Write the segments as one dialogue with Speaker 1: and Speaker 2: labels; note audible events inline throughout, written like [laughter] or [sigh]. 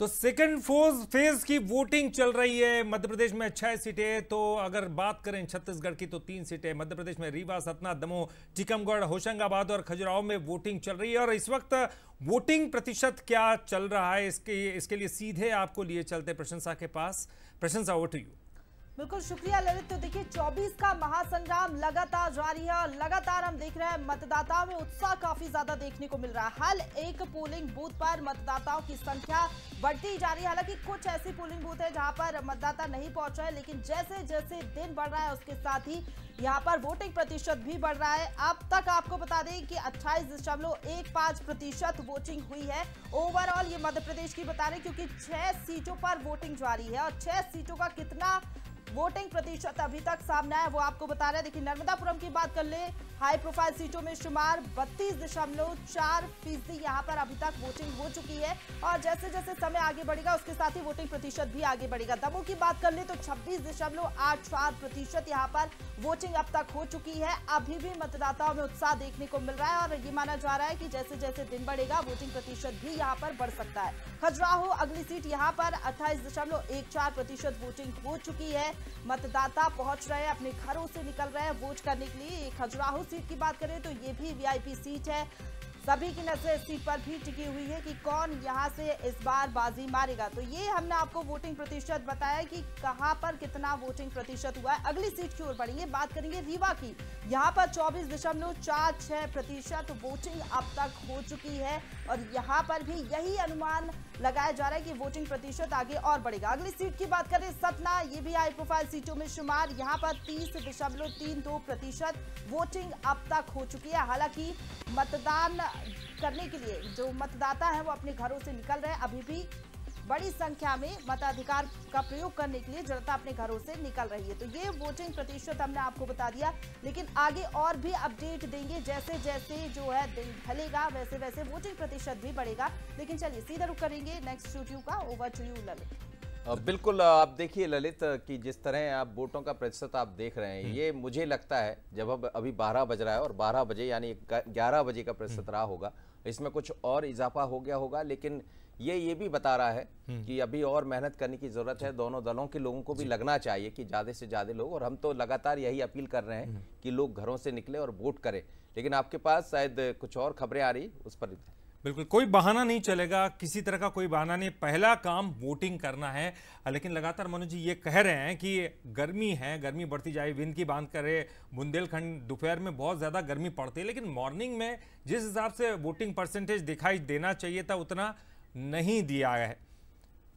Speaker 1: तो सेकंड फोज फ़ेज़ की वोटिंग चल रही है। मध्य प्रदेश में छह सीटें तो अगर बात करें छत्तीसगढ़ की तो तीन सीटें। मध्य प्रदेश में रीवा, सतना, दमोह, टीकमगढ़, होशंगाबाद और खजुराहो में वोटिंग चल रही है। और इस वक्त वोटिंग प्रतिशत क्या चल रहा है, इसके इसके लिए सीधे आपको लिए चलते प्रशंसा के पास। प्रशंसा वोट यू
Speaker 2: बिल्कुल शुक्रिया, ललित। तो देखिए 24 का महासंग्राम लगातार जारी है और लगातार हम देख रहे हैं मतदाताओं में उत्साह काफ़ी ज़्यादा देखने को मिल रहा है। हर एक पोलिंग बूथ पर मतदाताओं की संख्या बढ़ती जा रही है। हालाँकि कुछ ऐसी पोलिंग बूथ है जहाँ पर मतदाता नहीं पहुँच रहे लेकिन जैसे जैसे दिन बढ़ रहा है, उसके साथ ही यहाँ पर वोटिंग प्रतिशत भी बढ़ रहा है। अब तक आपको बता दें कि अट्ठाईस दशमलव एक पाँच प्रतिशत वोटिंग हुई है। ओवरऑल ये मध्य प्रदेश की बता रहे क्योंकि छह सीटों पर वोटिंग जारी है और छह सीटों का कितना वोटिंग प्रतिशत अभी तक सामने आया, वो आपको बता रहे हैं। देखिए, नर्मदापुरम की बात कर ले, हाई प्रोफ़ाइल सीटों में शुमार बत्तीस दशमलव चार फ़ीसदी यहाँ पर अभी तक वोटिंग हो चुकी है। और जैसे जैसे समय आगे बढ़ेगा, उसके साथ ही वोटिंग प्रतिशत भी आगे बढ़ेगा। दमोह की बात कर ले तो छब्बीस दशमलव आठ चार प्रतिशत यहाँ पर वोटिंग अब तक हो चुकी है। अभी भी मतदाताओं में उत्साह देखने को मिल रहा है और ये माना जा रहा है कि जैसे जैसे दिन बढ़ेगा, वोटिंग प्रतिशत भी यहाँ पर बढ़ सकता है। खजुराहो, अगली सीट यहाँ पर अट्ठाईस प्रतिशत वोटिंग हो चुकी है। मतदाता पहुँच रहे हैं, अपने घरों से निकल रहे हैं, वोट करने के लिए। खजुराहो सीट की बात करें तो ये भी वीआईपी सीट है। सभी की नज़र इस सीट पर भी टिकी हुई है कि कौन यहाँ से इस बार बाजी मारेगा। तो ये हमने आपको वोटिंग प्रतिशत बताया कि कहाँ पर कितना वोटिंग प्रतिशत हुआ है। अगली सीट की ओर बढ़ेंगे, बात करेंगे रीवा की। यहाँ पर चौबीस दशमलव चार छह प्रतिशत वोटिंग अब तक हो चुकी है और यहाँ पर भी यही अनुमान लगाया जा रहा है कि वोटिंग प्रतिशत आगे और बढ़ेगा। अगली सीट की बात करें, सतना, ये भी हाई प्रोफ़ाइल सीटों में शुमार। यहाँ पर तीस दशमलव तीन दो प्रतिशत वोटिंग अब तक हो चुकी है। हालाँकि मतदान करने के लिए जो मतदाता है वो अपने घरों से निकल रहे हैं। अभी भी बड़ी संख्या में मताधिकार का प्रयोग करने के लिए जनता अपने घरों से निकल रही है। तो ये वोटिंग प्रतिशत हमने आपको बता दिया, लेकिन आगे और भी अपडेट देंगे। जैसे जैसे जो है दिन ढलेगा वैसे वैसे वोटिंग प्रतिशत भी बढ़ेगा। लेकिन चलिए, सीधा रुक करेंगे। नेक्स्ट स्टूडियो का ओवर टू यू ललित
Speaker 3: बिल्कुल आप देखिए ललित कि जिस तरह आप वोटों का प्रतिशत आप देख रहे हैं ये मुझे लगता है जब अब अभी 12 बज रहा है और 12 बजे यानी 11 बजे का प्रतिशत रहा होगा इसमें कुछ और इजाफा हो गया होगा लेकिन ये ये भी बता रहा है कि अभी और मेहनत करने की ज़रूरत है दोनों दलों के लोगों को भी लगना चाहिए कि ज़्यादा से ज़्यादा लोग और हम तो लगातार यही अपील कर रहे हैं कि लोग घरों से निकले और वोट करें लेकिन आपके पास शायद कुछ और खबरें आ रही उस पर
Speaker 1: बिल्कुल कोई बहाना नहीं चलेगा किसी तरह का कोई बहाना नहीं। पहला काम वोटिंग करना है। लेकिन लगातार मनोज जी ये कह रहे हैं कि गर्मी है गर्मी बढ़ती जाए विंद की बात करें बुंदेलखंड दोपहर में बहुत ज़्यादा गर्मी पड़ती है लेकिन मॉर्निंग में जिस हिसाब से वोटिंग परसेंटेज दिखाई देना चाहिए था उतना नहीं दिया है।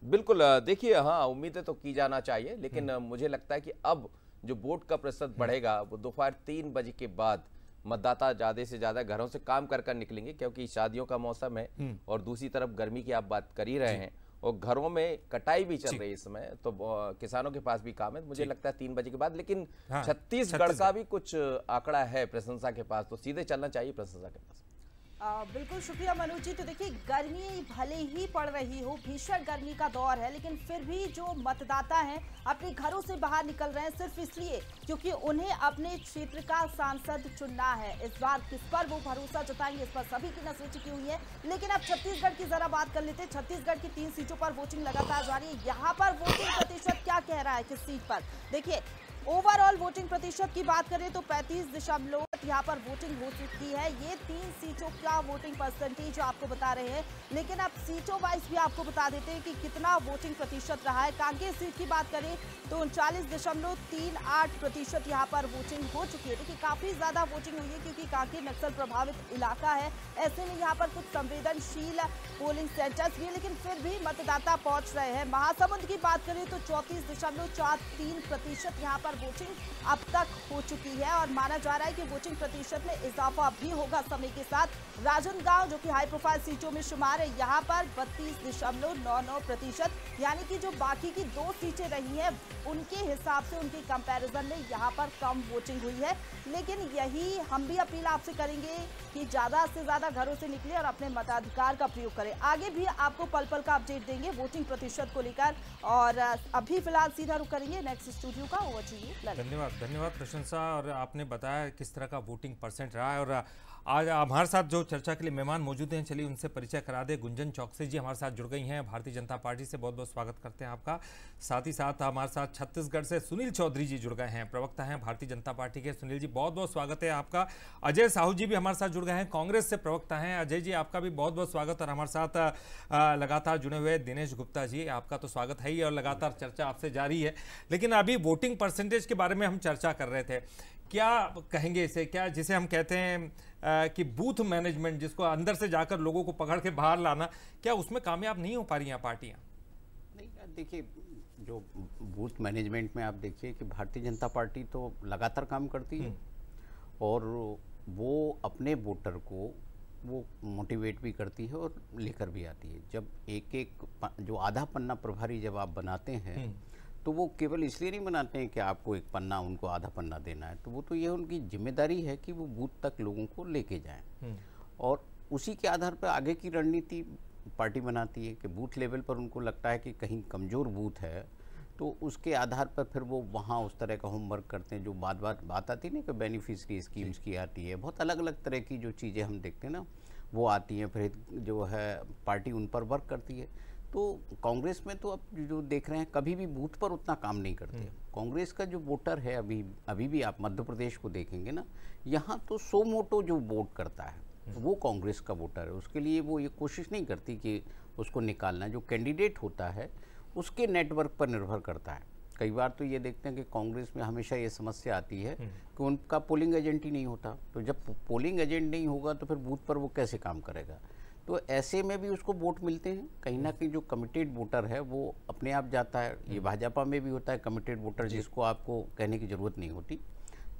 Speaker 3: बिल्कुल देखिए हाँ उम्मीदें तो की जाना चाहिए लेकिन मुझे लगता है कि अब जो वोट का प्रतिशत बढ़ेगा वो दोपहर तीन बजे के बाद मतदाता ज़्यादा से ज़्यादा घरों से काम कर कर निकलेंगे क्योंकि शादियों का मौसम है और दूसरी तरफ़ गर्मी की आप बात कर ही रहे हैं और घरों में कटाई भी चल रही है इस समय तो किसानों के पास भी काम है। मुझे लगता है तीन बजे के बाद लेकिन हाँ, छत्तीसगढ़। का भी कुछ आंकड़ा है प्रशंसा के पास तो सीधे चलना चाहिए प्रशंसा के पास।
Speaker 2: बिल्कुल, शुक्रिया मनोज जी। तो देखिए, गर्मी भले ही पड़ रही हो, भीषण गर्मी का दौर है, लेकिन फिर भी जो मतदाता हैं, अपने घरों से बाहर निकल रहे हैं, सिर्फ़ इसलिए क्योंकि उन्हें अपने क्षेत्र का सांसद चुनना है। इस बार किस पर वो भरोसा जताएँगे, इस पर सभी की नज़र टिकी हुई है। लेकिन अब छत्तीसगढ़ की जरा बात कर लेते छत्तीसगढ़ की तीन सीटों पर वोटिंग लगातार जारी है। यहाँ पर वोटिंग प्रतिशत क्या कह रहा है किस सीट पर? देखिए ओवरऑल वोटिंग प्रतिशत की बात करें तो पैंतीस दशमलव यहाँ पर वोटिंग हो चुकी है। ये तीन सीटों का वोटिंग परसेंटेज आपको बता रहे हैं। लेकिन अब सीटों वाइज भी आपको बता देते हैं कि कितना वोटिंग प्रतिशत रहा है। कांकेर सीट की बात करें तो उनचालीस दशमलव तीन आठ प्रतिशत यहाँ पर वोटिंग हो चुकी है। देखिए, काफ़ी ज़्यादा वोटिंग हुई है क्योंकि कांकेर नक्सल प्रभावित इलाका है। ऐसे में यहाँ पर कुछ संवेदनशील पोलिंग सेंटर्स भी लेकिन फिर भी मतदाता पहुँच रहे हैं। महासमुंद की बात करें तो चौतीस दशमलव चार तीन प्रतिशत यहाँ पर वोटिंग अब तक हो चुकी है और माना जा रहा है कि वोटिंग प्रतिशत में इजाफा भी होगा समय के साथ। राजनगांव, जो कि हाई प्रोफ़ाइल सीटों में शुमार है, यहाँ पर बत्तीस दशमलव नौ नौ प्रतिशत, यानी कि जो बाकी की दो सीटें रही हैं, उनके हिसाब से उनके कंपैरिजन में यहाँ पर कम वोटिंग हुई है। लेकिन यही हम भी अपील आपसे करेंगे कि ज़्यादा से ज़्यादा घरों से निकले और अपने मताधिकार का प्रयोग करें। आगे भी आपको पल पल का अपडेट देंगे वोटिंग प्रतिशत को लेकर और अभी फ़िलहाल सीधा रुक करेंगे। नेक्स्ट स्टूडियो का ओवर
Speaker 1: धन्यवाद धन्यवाद प्रशंसा और आपने बताया किस तरह का वोटिंग परसेंट रहा है और आज हमारे साथ जो चर्चा के लिए मेहमान मौजूद हैं, चलिए उनसे परिचय करा दे। गुंजन चौकसी जी हमारे साथ जुड़ गई हैं। भारतीय जनता पार्टी से बहुत बहुत स्वागत करते हैं आपका। साथ ही साथ हमारे साथ छत्तीसगढ़ से सुनील चौधरी जी जुड़ गए हैं, प्रवक्ता हैं भारतीय जनता पार्टी के। सुनील जी बहुत बहुत स्वागत है आपका। अजय साहू जी भी हमारे साथ जुड़ गए हैं, कांग्रेस से प्रवक्ता हैं। अजय जी, आपका भी बहुत बहुत स्वागत और हमारे साथ लगातार जुड़े हुए दिनेश गुप्ता जी, आपका तो स्वागत है ही और लगातार चर्चा आपसे जारी है। लेकिन अभी वोटिंग परसेंटेज के बारे में हम चर्चा कर रहे थे। क्या कहेंगे इसे क्या जिसे हम कहते हैं कि बूथ मैनेजमेंट जिसको अंदर से जाकर लोगों को पकड़ के बाहर लाना क्या उसमें कामयाब नहीं हो पा रही हैं पार्टियाँ
Speaker 4: नहीं देखिए जो बूथ मैनेजमेंट में आप देखिए कि भारतीय जनता पार्टी तो लगातार काम करती है हम्म। और वो अपने वोटर को वो मोटिवेट भी करती है और लेकर भी आती है जब एक एक जो आधा पन्ना प्रभारी जब आप बनाते हैं हम्म। तो वो केवल इसलिए नहीं बनाते हैं कि आपको एक पन्ना उनको आधा पन्ना देना है। तो वो तो ये उनकी ज़िम्मेदारी है कि वो बूथ तक लोगों को लेके जाएँ। हम्म। और उसी के आधार पर आगे की रणनीति पार्टी बनाती है कि बूथ लेवल पर उनको लगता है कि कहीं कमज़ोर बूथ है तो उसके आधार पर फिर वो वहाँ उस तरह का होमवर्क करते हैं जो बात बात बात आती है ना कि बेनिफिशरी स्कीम्स की आती है। बहुत अलग अलग तरह की जो चीज़ें हम देखते हैं ना वो आती हैं। फिर जो है पार्टी उन पर वर्क करती है। तो कांग्रेस में तो अब जो देख रहे हैं कभी भी बूथ पर उतना काम नहीं करते हम्म। कांग्रेस का जो वोटर है अभी अभी भी आप मध्य प्रदेश को देखेंगे ना यहाँ तो सो मोटो जो वोट करता है हम्म। वो कांग्रेस का वोटर है उसके लिए वो ये कोशिश नहीं करती कि उसको निकालना जो कैंडिडेट होता है उसके नेटवर्क पर निर्भर करता है कई बार तो ये देखते हैं कि कांग्रेस में हमेशा ये समस्या आती है हम्म। कि उनका पोलिंग एजेंट ही नहीं होता तो जब पोलिंग एजेंट नहीं होगा तो फिर बूथ पर वो कैसे काम करेगा तो ऐसे में भी उसको वोट मिलते हैं। कहीं ना कहीं जो कमिटेड वोटर है वो अपने आप जाता है। ये हम्म। भाजपा में भी होता है कमिटेड वोटर जिसको आपको कहने की ज़रूरत नहीं होती।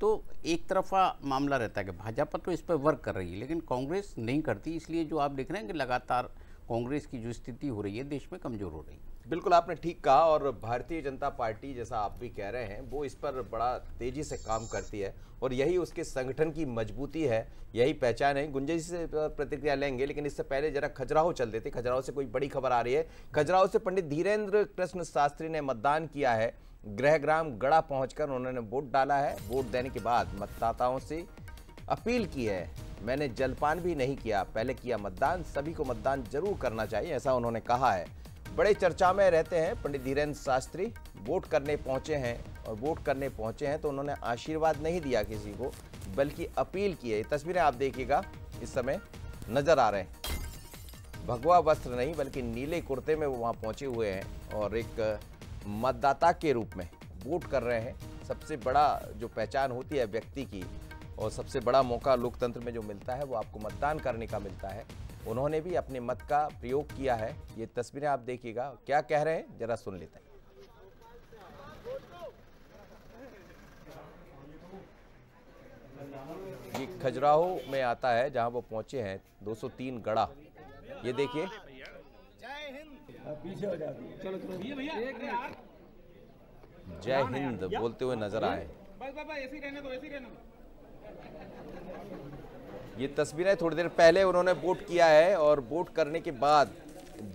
Speaker 4: तो एक तरफा मामला रहता है कि भाजपा तो इस पर वर्क कर रही है लेकिन कांग्रेस नहीं करती। इसलिए जो आप देख रहे हैं कि लगातार कांग्रेस की जो स्थिति हो रही है देश में कमज़ोर हो रही है।
Speaker 3: बिल्कुल आपने ठीक कहा और भारतीय जनता पार्टी जैसा आप भी कह रहे हैं, वो इस पर बड़ा तेज़ी से काम करती है और यही उसके संगठन की मजबूती है, यही पहचान है। गुंजाइश से प्रतिक्रिया लेंगे, लेकिन इससे पहले जरा खजुराहो चल देते। खजुराहो से कोई बड़ी खबर आ रही है। खजुराहो से पंडित धीरेन्द्र कृष्ण शास्त्री ने मतदान किया है। गृहग्राम गड़ा पहुंचकर उन्होंने वोट डाला है। वोट देने के बाद मतदाताओं से अपील की है, मैंने जलपान भी नहीं किया, पहले किया मतदान, सभी को मतदान ज़रूर करना चाहिए, ऐसा उन्होंने कहा है। बड़े चर्चा में रहते हैं पंडित धीरेन्द्र शास्त्री। वोट करने पहुँचे हैं और वोट करने पहुँचे हैं तो उन्होंने आशीर्वाद नहीं दिया किसी को, बल्कि अपील की है। ये तस्वीरें आप देखिएगा, इस समय नज़र आ रहे हैं। भगवा वस्त्र नहीं, बल्कि नीले कुर्ते में वो वहाँ पहुँचे हुए हैं और एक मतदाता के रूप में वोट कर रहे हैं। सबसे बड़ा जो पहचान होती है व्यक्ति की और सबसे बड़ा मौका लोकतंत्र में जो मिलता है, वो आपको मतदान करने का मिलता है। उन्होंने भी अपने मत का प्रयोग किया है। ये तस्वीरें आप देखिएगा। क्या कह रहे हैं? जरा सुन लेते हैं। ये खजुराहो में आता है जहाँ वो पहुँचे हैं। 203 गड़ा ये देखिए। जय हिंद। बोलते हुए नज़र आए। बस बाबा ऐसे रहने दो ऐसे रहने दो। ये तस्वीरें थोड़ी देर पहले उन्होंने वोट किया है और वोट करने के बाद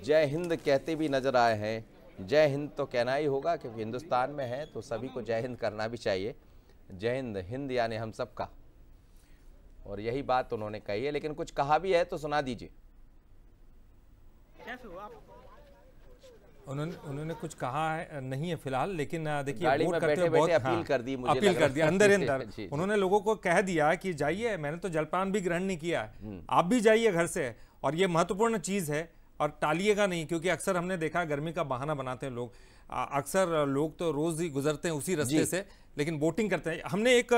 Speaker 3: जय हिंद कहते भी नज़र आए हैं। जय हिंद तो कहना ही होगा क्योंकि हिंदुस्तान में है तो सभी को जय हिंद करना भी चाहिए। जय हिंद हिंद यानी हम सब का और यही बात उन्होंने कही है, लेकिन कुछ कहा भी है तो सुना दीजिए।
Speaker 1: उन्होंने उन्होंने कुछ कहा है नहीं है फ़िलहाल लेकिन देखिए
Speaker 3: वोट करते हुए बहुत अपील हाँ, कर दी मुझे
Speaker 1: अपील कर दी अंदर अंदर। [laughs] उन्होंने लोगों को कह दिया कि जाइए मैंने तो जलपान भी ग्रहण नहीं किया है। हम्म। आप भी जाइए घर से और ये महत्वपूर्ण चीज़ है और टालिएगा नहीं क्योंकि अक्सर हमने देखा गर्मी का बहाना बनाते हैं लोग। अक्सर लोग तो रोज ही गुजरते हैं उसी रास्ते से लेकिन वोटिंग करते हैं। हमने एक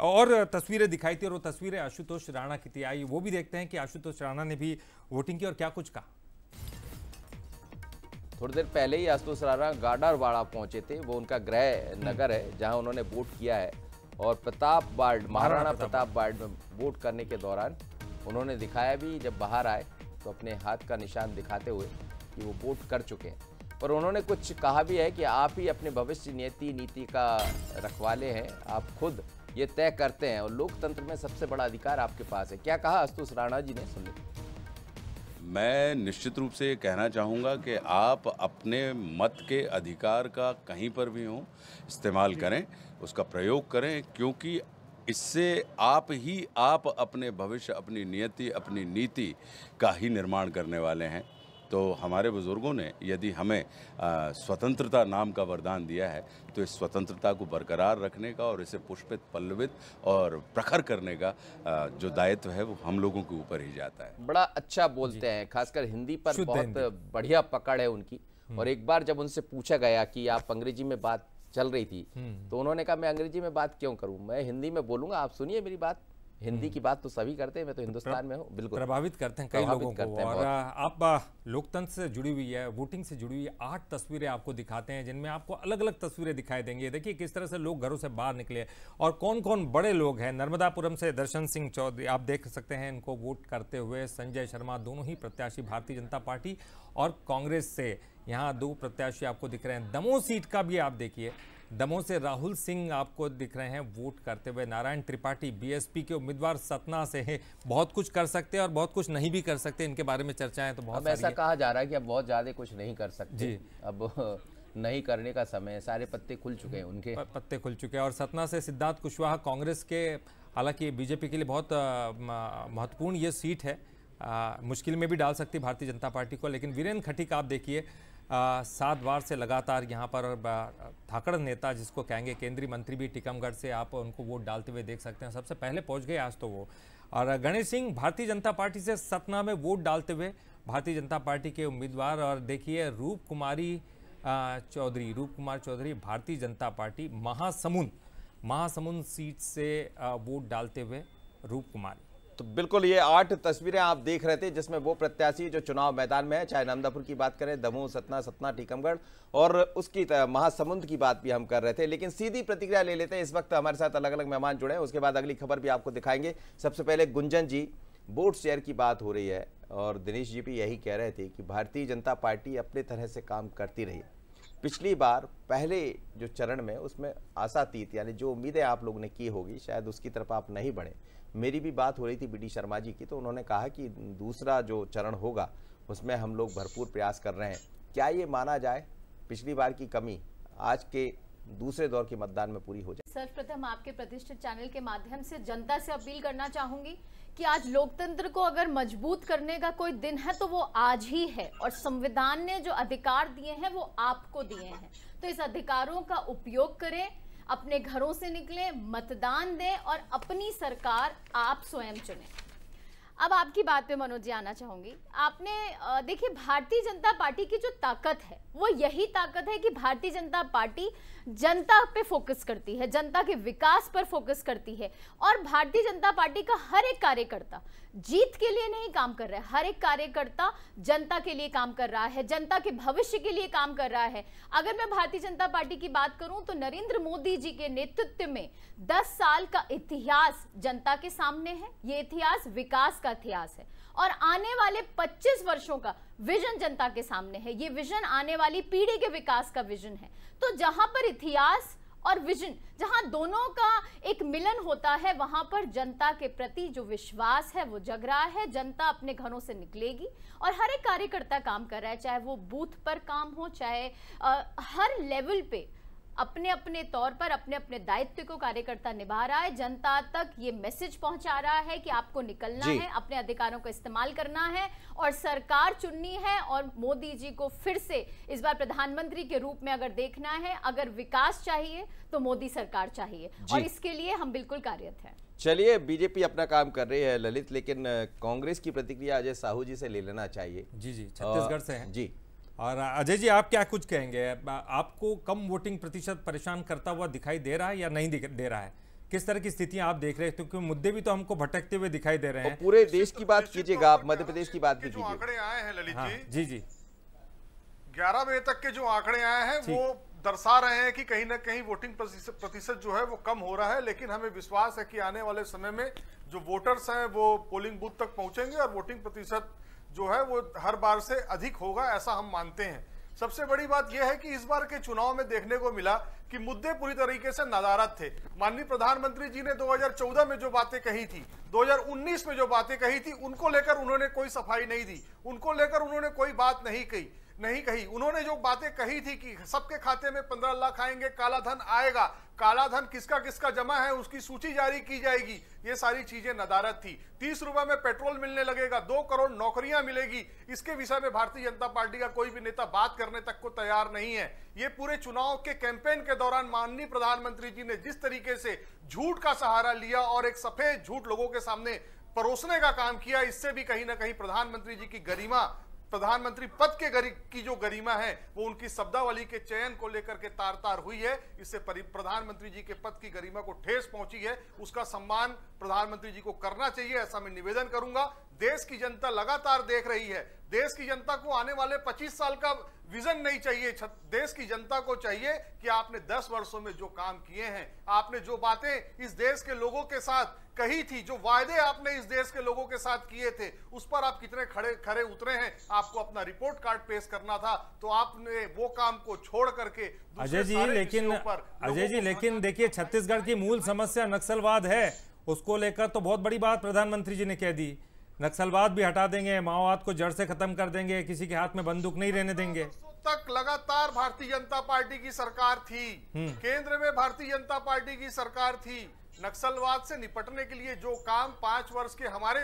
Speaker 1: और तस्वीरें दिखाई थी और वो तस्वीरें आशुतोष राणा की थी। आई वो भी देखते हैं कि आशुतोष राणा ने भी वोटिंग की और क्या कुछ कहा?
Speaker 3: थोड़ी देर पहले ही आशुतोष राणा गाडारवाड़ा पहुँचे थे। वो उनका गृह नगर है जहाँ उन्होंने वोट किया है। और प्रताप बार्ड महाराणा प्रताप। बार्ड में वोट करने के दौरान उन्होंने दिखाया भी जब बाहर आए तो अपने हाथ का निशान दिखाते हुए कि वो वोट कर चुके हैं। पर उन्होंने कुछ कहा भी है कि आप ही अपने भविष्य नीति नीति का रखवाले हैं। आप खुद ये तय करते हैं और लोकतंत्र में सबसे बड़ा अधिकार आपके पास है। क्या कहा आशुतोष राणा जी ने सुन लिया
Speaker 5: मैं निश्चित रूप से ये कहना चाहूँगा कि आप अपने मत के अधिकार का कहीं पर भी हों इस्तेमाल करें उसका प्रयोग करें क्योंकि इससे आप ही आप अपने भविष्य अपनी नियति अपनी नीति का ही निर्माण करने वाले हैं। तो हमारे बुज़ुर्गों ने यदि हमें आ, स्वतंत्रता नाम का वरदान दिया है तो इस स्वतंत्रता को बरकरार रखने का और इसे पुष्पित पल्लवित और प्रखर करने का आ, जो दायित्व है वो हम लोगों के ऊपर ही जाता है।
Speaker 3: बड़ा अच्छा बोलते हैं खासकर हिंदी पर बहुत
Speaker 1: हिंदी।
Speaker 3: बढ़िया पकड़ है उनकी। और एक बार जब उनसे पूछा गया कि आप अंग्रेज़ी में बात चल रही थी तो उन्होंने कहा मैं अंग्रेज़ी में बात क्यों करूँ? मैं हिंदी में बोलूँगा आप सुनिए मेरी बात। हिंदी की बात तो सभी करते हैं मैं तो हिंदुस्तान में हूँ बिल्कुल।
Speaker 1: प्रभावित करते हैं कई लोगों को। और आप लोकतंत्र से जुड़ी हुई है वोटिंग से जुड़ी हुई आठ तस्वीरें आपको दिखाते हैं जिनमें आपको अलग अलग तस्वीरें दिखाई देंगे। देखिए किस तरह से लोग घरों से बाहर निकले और कौन कौन बड़े लोग हैं? नर्मदापुरम से दर्शन सिंह चौधरी आप देख सकते हैं इनको वोट करते हुए संजय शर्मा दोनों ही प्रत्याशी भारतीय जनता पार्टी और कांग्रेस से। यहाँ दो प्रत्याशी आपको दिख रहे हैं। दमोह सीट का भी आप देखिए। दमोह से राहुल सिंह आपको दिख रहे हैं वोट करते हुए। नारायण त्रिपाठी बीएसपी के उम्मीदवार सतना से हैं। बहुत कुछ कर सकते हैं और बहुत कुछ नहीं भी कर सकते। इनके बारे में चर्चाएँ तो बहुत
Speaker 3: ऐसा कहा जा रहा है कि अब बहुत ज़्यादा कुछ नहीं कर सकते।
Speaker 1: जी।
Speaker 3: अब [laughs] नहीं करने का समय है। सारे पत्ते खुल चुके हैं उनके।
Speaker 1: पत्ते खुल चुके हैं और सतना से सिद्धार्थ कुशवाहा कांग्रेस के हालाँकि बीजेपी के लिए बहुत महत्वपूर्ण ये सीट है। अ, मुश्किल में भी डाल सकती भारतीय जनता पार्टी को लेकिन वीरेंद्र खटीक आप देखिए सात बार से लगातार यहाँ पर धाकड़ नेता जिसको कहेंगे केंद्रीय मंत्री भी टीकमगढ़ से, आप उनको वोट डालते हुए देख सकते हैं। सबसे पहले पहुँच गए आज तो वो। और गणेश सिंह भारतीय जनता पार्टी से सतना में वोट डालते हुए भारतीय जनता पार्टी के उम्मीदवार, और देखिए रूप कुमारी चौधरी, रूप कुमार चौधरी भारतीय जनता पार्टी महासमुंद महासमुंद सीट से वोट डालते हुए रूप कुमारी।
Speaker 3: तो बिल्कुल ये आठ तस्वीरें आप देख रहे थे, जिसमें वो प्रत्याशी जो चुनाव मैदान में है, चाहे नामदापुर की बात करें, दमोह, सतना सतना, टीकमगढ़, और उसकी महासमुंद की बात भी हम कर रहे थे। लेकिन सीधी प्रतिक्रिया ले लेते हैं, इस वक्त हमारे साथ अलग अलग मेहमान जुड़े हैं। उसके बाद अगली खबर भी आपको दिखाएँगे। सबसे पहले गुंजन जी वोट शेयर की बात हो रही है, और दिनेश जी भी यही कह रहे थे कि भारतीय जनता पार्टी अपने तरह से काम करती रही पिछली बार, पहले जो चरण में उसमें आशातीत, यानी जो उम्मीदें आप लोगों ने की होगी, शायद उसकी तरफ़ आप नहीं बढ़े। मेरी भी बात हो रही थी बी शर्मा जी की तो उन्होंने कहा कि दूसरा जो चरण होगा, उसमें हम लोग भरपूर प्रयास कर रहे हैं। क्या ये माना जाए? पिछली बार की कमी आज के दूसरे दौर के मतदान में पूरी हो जाए।
Speaker 6: सर्वप्रथम आपके प्रतिष्ठित चैनल के माध्यम से जनता से अपील करना चाहूँगी कि आज लोकतंत्र को अगर मज़बूत करने का कोई दिन है तो वो आज ही है और संविधान ने जो अधिकार दिए हैं, वो आपको दिए हैं। तो इस अधिकारों का उपयोग करें अपने घरों से निकलें, मतदान दें और अपनी सरकार आप स्वयं चुनें। अब आपकी बात पे मनोज जी आना चाहूँगी। आपने देखिए, भारतीय जनता पार्टी की जो ताकत है, वो यही ताकत है कि भारतीय जनता पार्टी जनता पे फोकस करती है, जनता के विकास पर फोकस करती है। और भारतीय जनता पार्टी का हर एक कार्यकर्ता जीत के लिए नहीं काम कर रहा है। हर एक कार्यकर्ता जनता के लिए काम कर रहा है, जनता के भविष्य के लिए काम कर रहा है। अगर मैं भारतीय जनता पार्टी की बात करूँ तो नरेंद्र मोदी जी के नेतृत्व में 10 साल का इतिहास जनता के सामने है। ये इतिहास विकास का इतिहास है। और आने वाले 25 वर्षों का विजन जनता के सामने है। ये विजन आने वाली पीढ़ी के विकास का विजन है। तो जहाँ पर इतिहास और विजन जहाँ दोनों का एक मिलन होता है वहाँ पर जनता के प्रति जो विश्वास है वो जग रहा है। जनता अपने घरों से निकलेगी और हर एक कार्यकर्ता काम कर रहा है चाहे वो बूथ पर काम हो चाहे आ, हर लेवल पे अपने अपने तौर पर अपने अपने दायित्व को कार्यकर्ता निभा रहा है। जनता तक ये मैसेज पहुँचा रहा है कि आपको निकलना है अपने अधिकारों का इस्तेमाल करना है और सरकार चुननी है और मोदी जी को फिर से इस बार प्रधानमंत्री के रूप में अगर देखना है अगर विकास चाहिए तो मोदी सरकार चाहिए। और इसके लिए हम बिल्कुल कार्यरत हैं।
Speaker 3: चलिए बीजेपी अपना काम कर रही है ललित लेकिन कांग्रेस की प्रतिक्रिया अजय साहू जी से ले लेना चाहिए।
Speaker 1: जी जी छत्तीसगढ़ से हैं।
Speaker 3: जी।
Speaker 1: और अजय जी आप क्या कुछ कहेंगे? आपको कम वोटिंग प्रतिशत परेशान करता हुआ दिखाई दे रहा है या नहीं दे रहा है? किस तरह की स्थितियाँ आप देख रहे हैं? क्योंकि मुद्दे भी तो हमको भटकते हुए दिखाई दे रहे हैं।
Speaker 3: पूरे देश की बात कीजिएगा आप मध्य प्रदेश की बात भी कीजिए।
Speaker 7: आंकड़े आए हैं ललित
Speaker 1: हाँ
Speaker 7: जी।
Speaker 1: जी जी।
Speaker 7: 11 बजे तक के जो आंकड़े आए हैं वो दर्शा रहे हैं कि कहीं ना कहीं वोटिंग प्रतिशत जो है वो कम हो रहा है लेकिन हमें विश्वास है कि आने वाले समय में जो वोटर्स हैं वो पोलिंग बूथ तक पहुँचेंगे और वोटिंग प्रतिशत जो है वो हर बार से अधिक होगा, ऐसा हम मानते हैं। सबसे बड़ी बात यह है कि इस बार के चुनाव में देखने को मिला कि मुद्दे पूरी तरीके से नदारत थे। माननीय प्रधानमंत्री जी ने 2014 में जो बातें कही थी 2019 में जो बातें कही थी, उनको लेकर उन्होंने कोई सफ़ाई नहीं दी, उनको लेकर उन्होंने कोई बात नहीं कही। नहीं कही। उन्होंने जो बातें कही थी कि सबके खाते में पंद्रह लाख आएँगे, काला धन आएगा। काला धन किसका किसका जमा है, उसकी सूची जारी की जाएगी। ये सारी चीज़ें नदारत थी। तीस रुपए में पेट्रोल मिलने लगेगा, दो करोड़ नौकरियाँ मिलेगी। इसके विषय में भारतीय जनता पार्टी का कोई भी नेता बात करने तक को तैयार नहीं है। ये पूरे चुनाव के कैंपेन के दौरान माननीय प्रधानमंत्री जी ने जिस तरीके से झूठ का सहारा लिया और एक सफ़ेद झूठ लोगों के सामने परोसने का काम किया, इससे भी कहीं ना कहीं प्रधानमंत्री जी की गरिमा प्रधानमंत्री पद के गरी, की जो गरिमा है, वो उनकी शब्दावली के चयन को लेकर के तार तार हुई है। इससे प्रधानमंत्री जी के पद की गरिमा को ठेस पहुँची है। उसका सम्मान प्रधानमंत्री जी को करना चाहिए, ऐसा मैं निवेदन करूँगा। देश की जनता लगातार देख रही है। देश की जनता को आने वाले 25 साल का विजन नहीं चाहिए देश की जनता को चाहिए कि आपने 10 वर्षों में जो काम किए हैं आपने जो बातें इस देश के लोगों के साथ कही थी जो वायदे आपने इस देश के लोगों के साथ किए थे उस पर आप कितने खड़े खड़े उतरे हैं आपको अपना रिपोर्ट कार्ड पेश करना था तो आपने वो काम को छोड़ करके
Speaker 1: अजय जी लेकिन अजय जी लेकिन देखिए छत्तीसगढ़ की मूल समस्या नक्सलवाद है उसको लेकर तो बहुत बड़ी बात प्रधानमंत्री जी ने कह दी। नक्सलवाद भी हटा देंगे माओवाद को जड़ से खत्म कर देंगे किसी के हाथ में बंदूक नहीं रहने देंगे।
Speaker 7: तक लगातार भारतीय जनता पार्टी की सरकार थी। हम्म। केंद्र में भारतीय जनता पार्टी की सरकार थी। नक्सलवाद से निपटने के लिए जो काम पाँच वर्ष के हमारे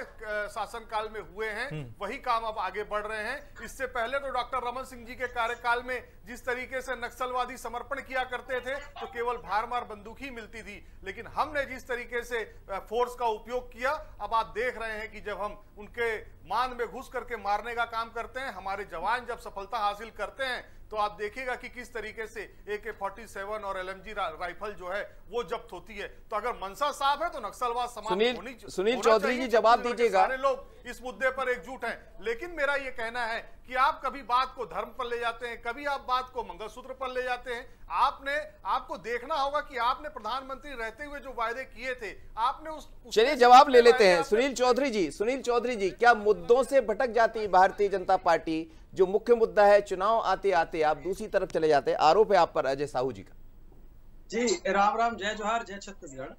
Speaker 7: शासनकाल में हुए हैं हम्म। वही काम अब आगे बढ़ रहे हैं इससे पहले तो डॉक्टर रमन सिंह जी के कार्यकाल में जिस तरीके से नक्सलवादी समर्पण किया करते थे तो केवल भार मार बंदूक ही मिलती थी लेकिन हमने जिस तरीके से फोर्स का उपयोग किया अब आप देख रहे हैं कि जब हम उनके मान में घुस करके मारने का काम करते हैं। हमारे जवान जब सफलता हासिल करते हैं तो आप देखिएगा कि किस तरीके से ए के फोर्टी सेवन और एल एलएमजी राइफल जो है वो जब्त होती है। तो अगर मनसा साफ़ है तो नक्सलवाद समाप्त होनी
Speaker 3: सुनील चौधरी जी जवाब दीजिएगा।
Speaker 7: सारे लोग इस मुद्दे पर एकजुट हैं। लेकिन मेरा ये कहना है कि आप कभी बात को धर्म पर ले जाते हैं कभी आप बात को मंगलसूत्र पर ले जाते हैं आपने आपको देखना होगा कि आपने प्रधानमंत्री रहते हुए जो वायदे किए थे आपने उस
Speaker 3: चलिए जवाब ले लेते हैं। सुनील चौधरी जी सुनील चौधरी जी क्या मुद्दों से भटक जाती भारतीय जनता पार्टी? जो मुख्य मुद्दा है चुनाव आते आते आप दूसरी तरफ़ चले जाते आरोप है आप पर अजय साहू जी का।
Speaker 8: जी राम राम जय जोहार जय छत्तीसगढ़।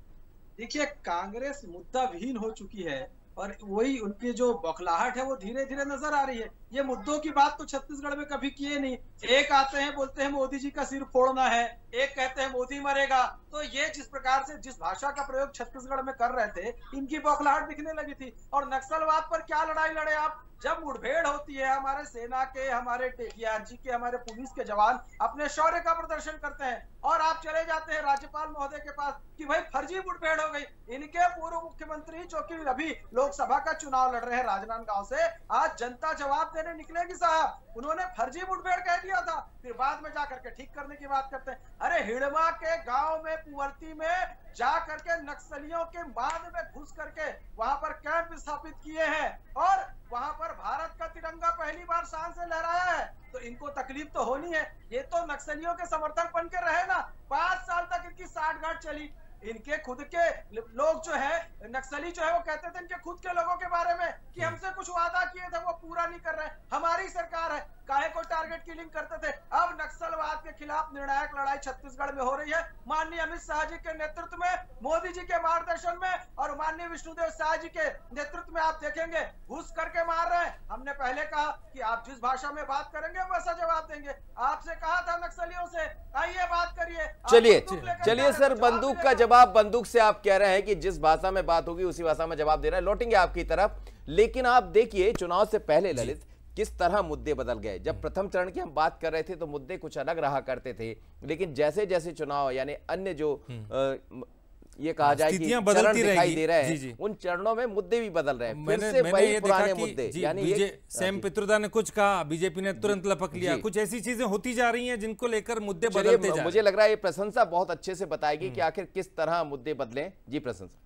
Speaker 8: देखिए कांग्रेस मुद्दा विहीन हो चुकी है। और वही उनकी जो बौखलाहट है, वो धीरे धीरे नज़र आ रही है। ये मुद्दों की बात तो छत्तीसगढ़ में कभी किए नहीं। एक आते हैं, बोलते हैं, मोदी जी का सिर फोड़ना है। एक कहते हैं मोदी मरेगा। तो ये जिस प्रकार से जिस भाषा का प्रयोग छत्तीसगढ़ में कर रहे थे, इनकी बौखलाहट दिखने लगी थी। और नक्सलवाद पर क्या लड़ाई लड़े आप? जब मुठभेड़ होती है, हमारे सेना के, हमारे डीआरजी के, हमारे पुलिस के जवान अपने शौर्य का प्रदर्शन करते हैं। और आप चले जाते हैं राज्यपाल महोदय के पास कि भाई फर्जी मुठभेड़ हो गई। इनके पूर्व मुख्यमंत्री, जो कि अभी लोकसभा का चुनाव लड़ रहे हैं राजनांदगांव से, आज जनता जवाब देने निकलेगी साहब। उन्होंने फर्जी मुठभेड़ कह दिया था। फिर बाद में जाकर के ठीक करने की बात करते हैं। अरे, हिड़मा के गाँव में, पुवर्ती में जा करके नक्सलियों के बाद में घुस करके वहाँ पर कैंप स्थापित किए हैं और वहाँ पर भारत का तिरंगा पहली बार शान से लहराया है। तो इनको तकलीफ़ तो होनी है। ये तो नक्सलियों के समर्थक बन के रहे ना। पाँच साल तक इनकी साठ चली। इनके खुद के लोग जो है नक्सली जो है वो कहते थे इनके खुद के लोगों के बारे में कि हमसे कुछ वादा किए थे वो पूरा नहीं कर रहे हमारी सरकार है। काहे को टारगेट किलिंग करते थे? अब नक्सलवाद के खिलाफ निर्णायक लड़ाई छत्तीसगढ़ में हो रही है। माननीय अमित शाह जी के नेतृत्व में मोदी जी के मार्गदर्शन में और माननीय विष्णुदेव शाह जी के नेतृत्व में आप देखेंगे घुस करके मार रहे हैं। हमने पहले कहा कि आप जिस भाषा में बात करेंगे वैसा जवाब देंगे। आपसे कहा था नक्सलियों से आइए बात करिए।
Speaker 3: चलिए चलिए सर बंदूक का जवाब बंदूक से आप कह रहे हैं कि जिस भाषा में बात होगी उसी भाषा में जवाब दे रहा है लौटेंगे आपकी तरफ़। लेकिन आप देखिए चुनाव से पहले ललित किस तरह मुद्दे बदल गए? जब प्रथम चरण की हम बात कर रहे थे तो मुद्दे कुछ अलग रहा करते थे। लेकिन जैसे जैसे चुनाव यानी अन्य जो हम्म। ये कहा जाए कि बदलती दिखाई दे रहे हैं। उन चरणों में मुद्दे भी बदल रहे हैं। फिर से वही पुराने मुद्दे
Speaker 1: यानी सैम पित्रुदा ने कुछ कहा बीजेपी ने तुरंत लपक लिया। कुछ ऐसी चीज़ें होती जा रही हैं जिनको लेकर मुद्दे बदलते जा
Speaker 3: मुझे लग रहा है ये प्रशंसा बहुत अच्छे से बताएगी कि हम्म। आखिर किस तरह मुद्दे बदले। जी प्रशंसा।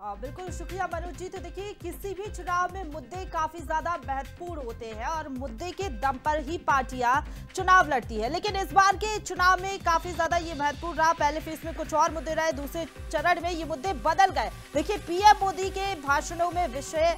Speaker 2: बिल्कुल, शुक्रिया मनोज जी तो देखिए, किसी भी चुनाव में मुद्दे काफ़ी ज़्यादा महत्वपूर्ण होते हैं और मुद्दे के दम पर ही पार्टियाँ चुनाव लड़ती है। लेकिन इस बार के चुनाव में काफ़ी ज़्यादा ये महत्वपूर्ण रहा। पहले फ़ेज़ में कुछ और मुद्दे रहे, दूसरे चरण में ये मुद्दे बदल गए। देखिए, पीएम मोदी के भाषणों में विषय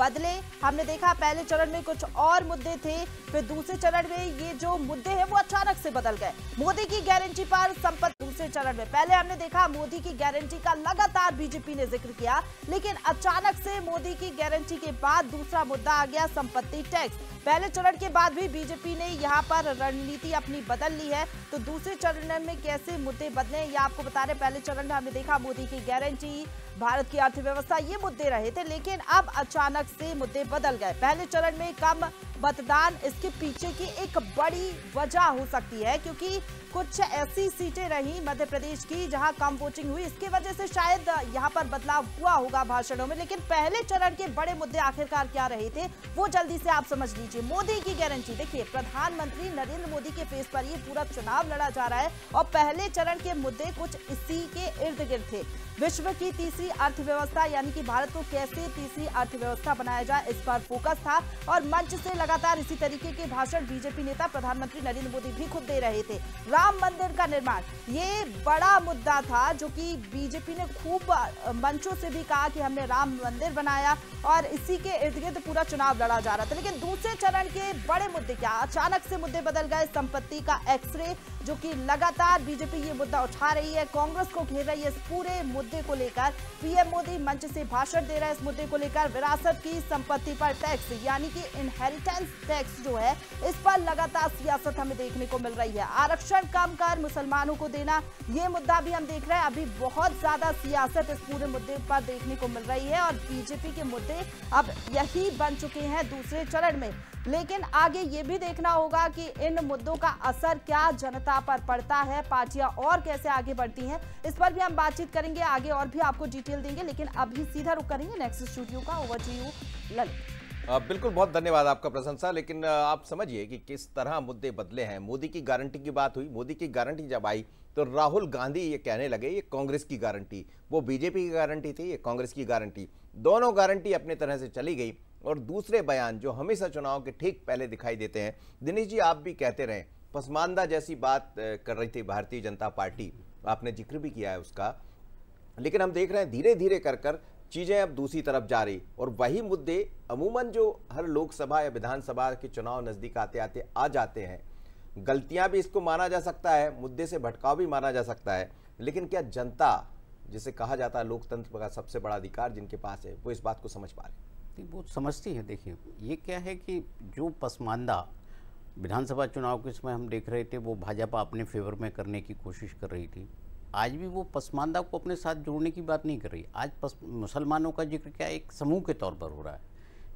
Speaker 2: बदले हमने देखा पहले चरण में कुछ और मुद्दे थे, फिर दूसरे चरण में ये जो मुद्दे हैं वो अचानक से बदल गए। मोदी की गारंटी पर संपत्ति दूसरे चरण में। पहले हमने देखा मोदी की गारंटी का लगातार बीजेपी ने ज़िक्र किया, लेकिन अचानक से मोदी की गारंटी के बाद दूसरा मुद्दा आ गया संपत्ति टैक्स। पहले चरण के बाद भी बीजेपी ने यहाँ पर रणनीति अपनी बदल ली है। तो दूसरे चरण में कैसे मुद्दे बदले, ये आपको बता रहे पहले चरण में हमने देखा मोदी की गारंटी भारत की अर्थव्यवस्था ये मुद्दे रहे थे, लेकिन अब अचानक से मुद्दे बदल गए। पहले चरण में कम मतदान, इसके पीछे की एक बड़ी वजह हो सकती है, क्योंकि कुछ ऐसी सीटें रही मध्य प्रदेश की जहाँ कम वोटिंग हुई। इसकी वजह से शायद यहाँ पर बदलाव हुआ होगा भाषणों में, लेकिन पहले चरण के बड़े मुद्दे आखिरकार क्या रहे थे, वो जल्दी से आप समझ लीजिए। मोदी की गारंटी, देखिए, प्रधानमंत्री नरेंद्र मोदी के फेस पर ये पूरा चुनाव लड़ा जा रहा है और पहले चरण के मुद्दे कुछ इसी के इर्द गिर्द थे। विश्व की तीसरी अर्थव्यवस्था, यानी कि भारत को कैसे तीसरी अर्थव्यवस्था बनाया जाए, इस पर फोकस था और मंच से लगातार इसी तरीके के भाषण बीजेपी नेता, प्रधानमंत्री नरेंद्र मोदी भी खुद दे रहे थे। राम मंदिर का निर्माण। ये बड़ा मुद्दा था जो कि बीजेपी ने खूब मंचों से भी कहा कि हमने राम मंदिर बनाया और इसी के इर्द गिर्द पूरा चुनाव लड़ा जा रहा था। लेकिन दूसरे चरण के बड़े मुद्दे क्या? अचानक से मुद्दे बदल गए। संपत्ति का एक्सरे जो कि लगातार बीजेपी ये मुद्दा उठा रही है। कांग्रेस को घेर रही है इस पूरे मुद्दे को लेकर। पीएम मोदी मंच से भाषण दे रहे हैं इस मुद्दे को लेकर। विरासत की संपत्ति पर टैक्स, यानी कि इनहेरिटेंस टैक्स जो है, इस पर लगातार सियासत हमें देखने को मिल रही है। आरक्षण कम कर मुसलमानों को देना, ये मुद्दा भी हम देख रहे हैं। अभी बहुत ज़्यादा सियासत इस पूरे मुद्दे पर देखने को मिल रही है और बीजेपी के मुद्दे अब यही बन चुके हैं दूसरे चरण में। लेकिन आगे ये भी देखना होगा कि इन मुद्दों का असर क्या जनता पर पड़ता है, पार्टियाँ और कैसे आगे बढ़ती हैं, इस पर भी हम बातचीत करेंगे, आगे और भी आपको डिटेल देंगे, लेकिन अभी सीधा रुक करेंगे नेक्स्ट स्टूडियो का ओवर टू यू ललित
Speaker 3: बिल्कुल, बहुत धन्यवाद आपका प्रशंसा, लेकिन आप समझिए कि किस तरह मुद्दे बदले हैं। मोदी की गारंटी की बात हुई, मोदी की गारंटी जब आई तो राहुल गांधी ये कहने लगे, ये कांग्रेस की गारंटी, वो बीजेपी की गारंटी थी, ये कांग्रेस की गारंटी, दोनों गारंटी अपने तरह से चली गई। और दूसरे बयान जो हमेशा चुनाव के ठीक पहले दिखाई देते हैं। दिनेश जी, आप भी कहते रहे, पसमानदा जैसी बात कर रही थी भारतीय जनता पार्टी। आपने ज़िक्र भी किया है उसका। लेकिन हम देख रहे हैं धीरे धीरे कर कर चीज़ें अब दूसरी तरफ़ जा रही। और वही मुद्दे अमूमन जो हर लोकसभा या विधानसभा के चुनाव नज़दीक आते आते आ जाते हैं। गलतियाँ भी इसको माना जा सकता है, मुद्दे से भटकाव भी माना जा सकता है। लेकिन क्या जनता, जिसे कहा जाता है लोकतंत्र का सबसे बड़ा अधिकार जिनके पास है, वो इस बात को समझ पा रहे
Speaker 4: नहीं वो समझती है, देखिए। ये क्या है कि जो पसमानदा विधानसभा चुनाव के समय हम देख रहे थे, वो भाजपा अपने फेवर में करने की कोशिश कर रही थी। आज भी वो पसमानदा को अपने साथ जोड़ने की बात नहीं कर रही। आज मुसलमानों का ज़िक्र क्या एक समूह के तौर पर हो रहा है,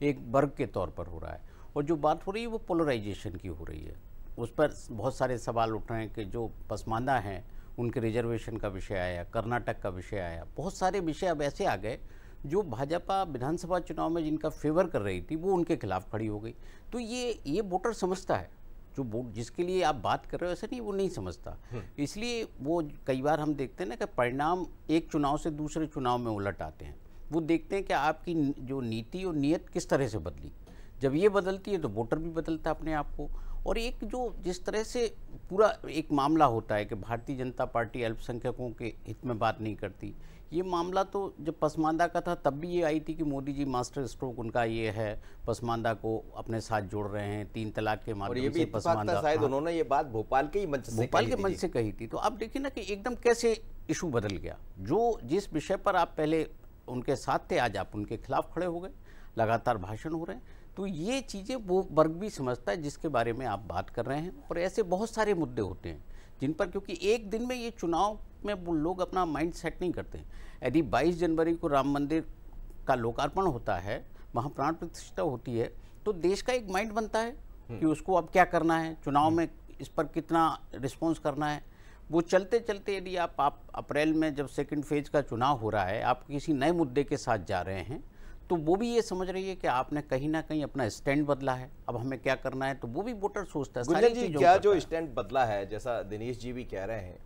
Speaker 4: एक वर्ग के तौर पर हो रहा है। और जो बात हो रही है, वो पोलराइजेशन की हो रही है। उस पर बहुत सारे सवाल उठ रहे हैं कि जो पसमानदा हैं, उनके रिजर्वेशन का विषय आया, कर्नाटक का विषय आया, बहुत सारे विषय अब ऐसे आ गए जो भाजपा विधानसभा चुनाव में जिनका फेवर कर रही थी वो उनके खिलाफ खड़ी हो गई। तो ये ये वोटर समझता है। जो वोट जिसके लिए आप बात कर रहे हो ऐसा नहीं वो नहीं समझता। हम्म। इसलिए वो कई बार हम देखते हैं ना कि परिणाम एक चुनाव से दूसरे चुनाव में उलट आते हैं। वो देखते हैं कि आपकी जो नीति और नीयत किस तरह से बदली। जब ये बदलती है तो वोटर भी बदलता है अपने आप को। और एक जो जिस तरह से पूरा एक मामला होता है कि भारतीय जनता पार्टी अल्पसंख्यकों के हित में बात नहीं करती ये मामला तो जब पसमानदा का था तब भी ये आई थी कि मोदी जी मास्टर स्ट्रोक उनका ये है पसमानदा को अपने साथ जोड़ रहे हैं तीन तलाक के माध्यम से
Speaker 3: पसमानदा शायद हाँ, उन्होंने ये बात भोपाल के ही मंच से
Speaker 4: भोपाल के मंच से कही थी। तो आप देखिए ना कि एकदम कैसे इशू बदल गया। जो जिस विषय पर आप पहले उनके साथ थे आज आप उनके खिलाफ खड़े हो गए लगातार भाषण हो रहे हैं। तो ये चीज़ें वो वर्ग भी समझता है जिसके बारे में आप बात कर रहे हैं। और ऐसे बहुत सारे मुद्दे होते हैं। जिन पर क्योंकि एक दिन में ये चुनाव में वो लोग अपना माइंड सेट नहीं करते यदि 22 जनवरी को राम मंदिर का लोकार्पण होता है वहाँ प्राण प्रतिष्ठा होती है तो देश का एक माइंड बनता है हम्म। कि उसको अब क्या करना है चुनाव। में इस पर कितना रिस्पॉन्स करना है वो चलते चलते यदि आप, आप अप्रैल में जब सेकंड फ़ेज़ का चुनाव हो रहा है आप किसी नए मुद्दे के साथ जा रहे हैं तो वो भी ये समझ रही है कि आपने कहीं ना कहीं अपना स्टैंड बदला है। अब हमें क्या करना है? तो वो भी वोटर सोचता है
Speaker 3: सारी जी क्या जो स्टैंड बदला है जैसा दिनेश जी भी कह रहे हैं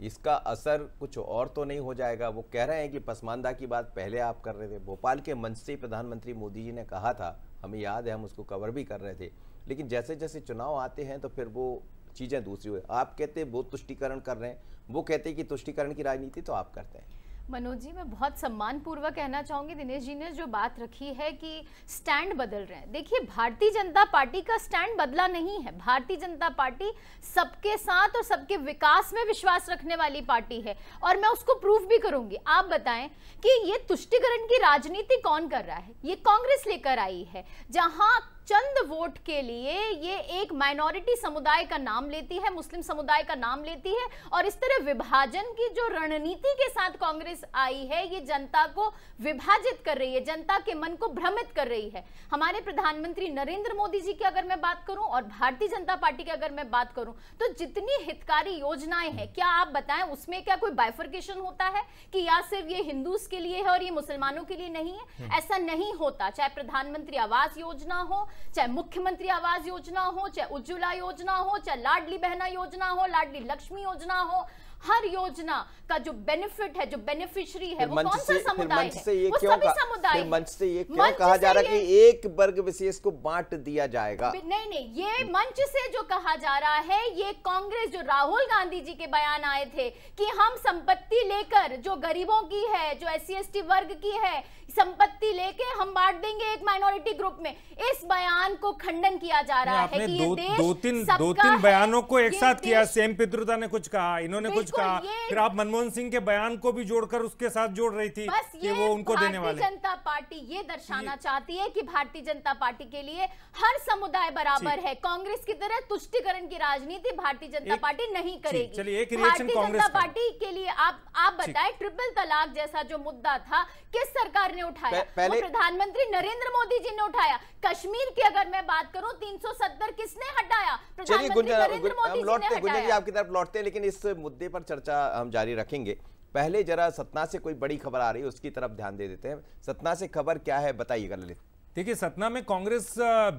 Speaker 3: इसका असर कुछ और तो नहीं हो जाएगा? वो कह रहे हैं कि पसमानदा की बात पहले आप कर रहे थे। भोपाल के मंच से प्रधानमंत्री मोदी जी ने कहा था हमें याद है हम उसको कवर भी कर रहे थे। लेकिन जैसे जैसे चुनाव आते हैं तो फिर वो चीज़ें दूसरी हुई आप कहते हैं वो तुष्टिकरण कर रहे हैं वो कहते हैं कि तुष्टिकरण की राजनीति तो आप करते हैं।
Speaker 6: मनोज जी, मैं बहुत सम्मान पूर्वक कहना चाहूँगी, दिनेश जी ने जो बात रखी है कि स्टैंड बदल रहे हैं। देखिए, भारतीय जनता पार्टी का स्टैंड बदला नहीं है। भारतीय जनता पार्टी सबके साथ और सबके विकास में विश्वास रखने वाली पार्टी है। और मैं उसको प्रूफ भी करूँगी। आप बताएँ कि ये तुष्टिकरण की राजनीति कौन कर रहा है? ये कांग्रेस लेकर आई है, जहाँ चंद वोट के लिए ये एक माइनॉरिटी समुदाय का नाम लेती है मुस्लिम समुदाय का नाम लेती है और इस तरह विभाजन की जो रणनीति के साथ कांग्रेस आई है ये जनता को विभाजित कर रही है जनता के मन को भ्रमित कर रही है। हमारे प्रधानमंत्री नरेंद्र मोदी जी की अगर मैं बात करूँ और भारतीय जनता पार्टी की अगर मैं बात करूँ तो जितनी हितकारी योजनाएँ हैं क्या आप बताएँ उसमें क्या कोई बाइफर्केशन होता है कि या सिर्फ़ ये हिंदूज के लिए है और ये मुसलमानों के लिए नहीं है? ऐसा नहीं होता। चाहे प्रधानमंत्री आवास योजना हो चाहे मुख्यमंत्री आवास योजना हो चाहे उज्ज्वला योजना हो चाहे लाडली बहना योजना हो लाडली लक्ष्मी योजना हो हर योजना का जो बेनिफिट है जो बेनिफिशियरी है वो कौन सा समुदाय है?
Speaker 3: से ये
Speaker 6: वो
Speaker 3: क्यों
Speaker 6: सभी समुदाय
Speaker 3: मंच से ये क्यों
Speaker 6: मंच
Speaker 3: कहा जा रहा है कि एक वर्ग विशेष को बांट दिया जाएगा?
Speaker 6: नहीं नहीं ये मंच से जो कहा जा रहा है ये कांग्रेस जो राहुल गांधी जी के बयान आए थे कि हम संपत्ति लेकर जो गरीबों की है जो एस सी वर्ग की है संपत्ति लेके हम बांट देंगे एक माइनॉरिटी ग्रुप में। इस बयान को खंडन किया जा रहा है कि ये
Speaker 1: दो
Speaker 6: देश
Speaker 1: दो तीन दो तीन बयानों को एक साथ किया। सेम पितृता ने कुछ कहा इन्होंने कुछ कहा। फिर आप मनमोहन सिंह के बयान को भी जोड़कर उसके साथ जोड़ रही थी कि वो उनको देने वाले
Speaker 6: जनता पार्टी ये दर्शाना चाहती है कि भारतीय जनता पार्टी के लिए हर समुदाय बराबर है। कांग्रेस की तरह तुष्टिकरण की राजनीति भारतीय जनता पार्टी नहीं करेगी।
Speaker 1: चलिए, एक रिएक्शन कांग्रेस
Speaker 6: पार्टी के लिए आप आप बताएँ ट्रिपल तलाक जैसा जो मुद्दा था किस सरकार ने उठाया।
Speaker 3: पह- पहले-
Speaker 6: वो प्रधानमंत्री नरेंद्र मोदी जी ने उठाया। कश्मीर की अगर मैं बात करूँ 370 किसने हटाया? प्रधानमंत्री नरेंद्र मोदी जी ने हटाया।
Speaker 3: आपकी तरफ़ लौटते हैं लेकिन इस मुद्दे पर चर्चा हम जारी रखेंगे। पहले जरा सतना से कोई बड़ी खबर आ रही है उसकी तरफ़ ध्यान दे देते हैं। सतना से खबर क्या है बताइएगा ललित।
Speaker 1: देखिए, सतना में कांग्रेस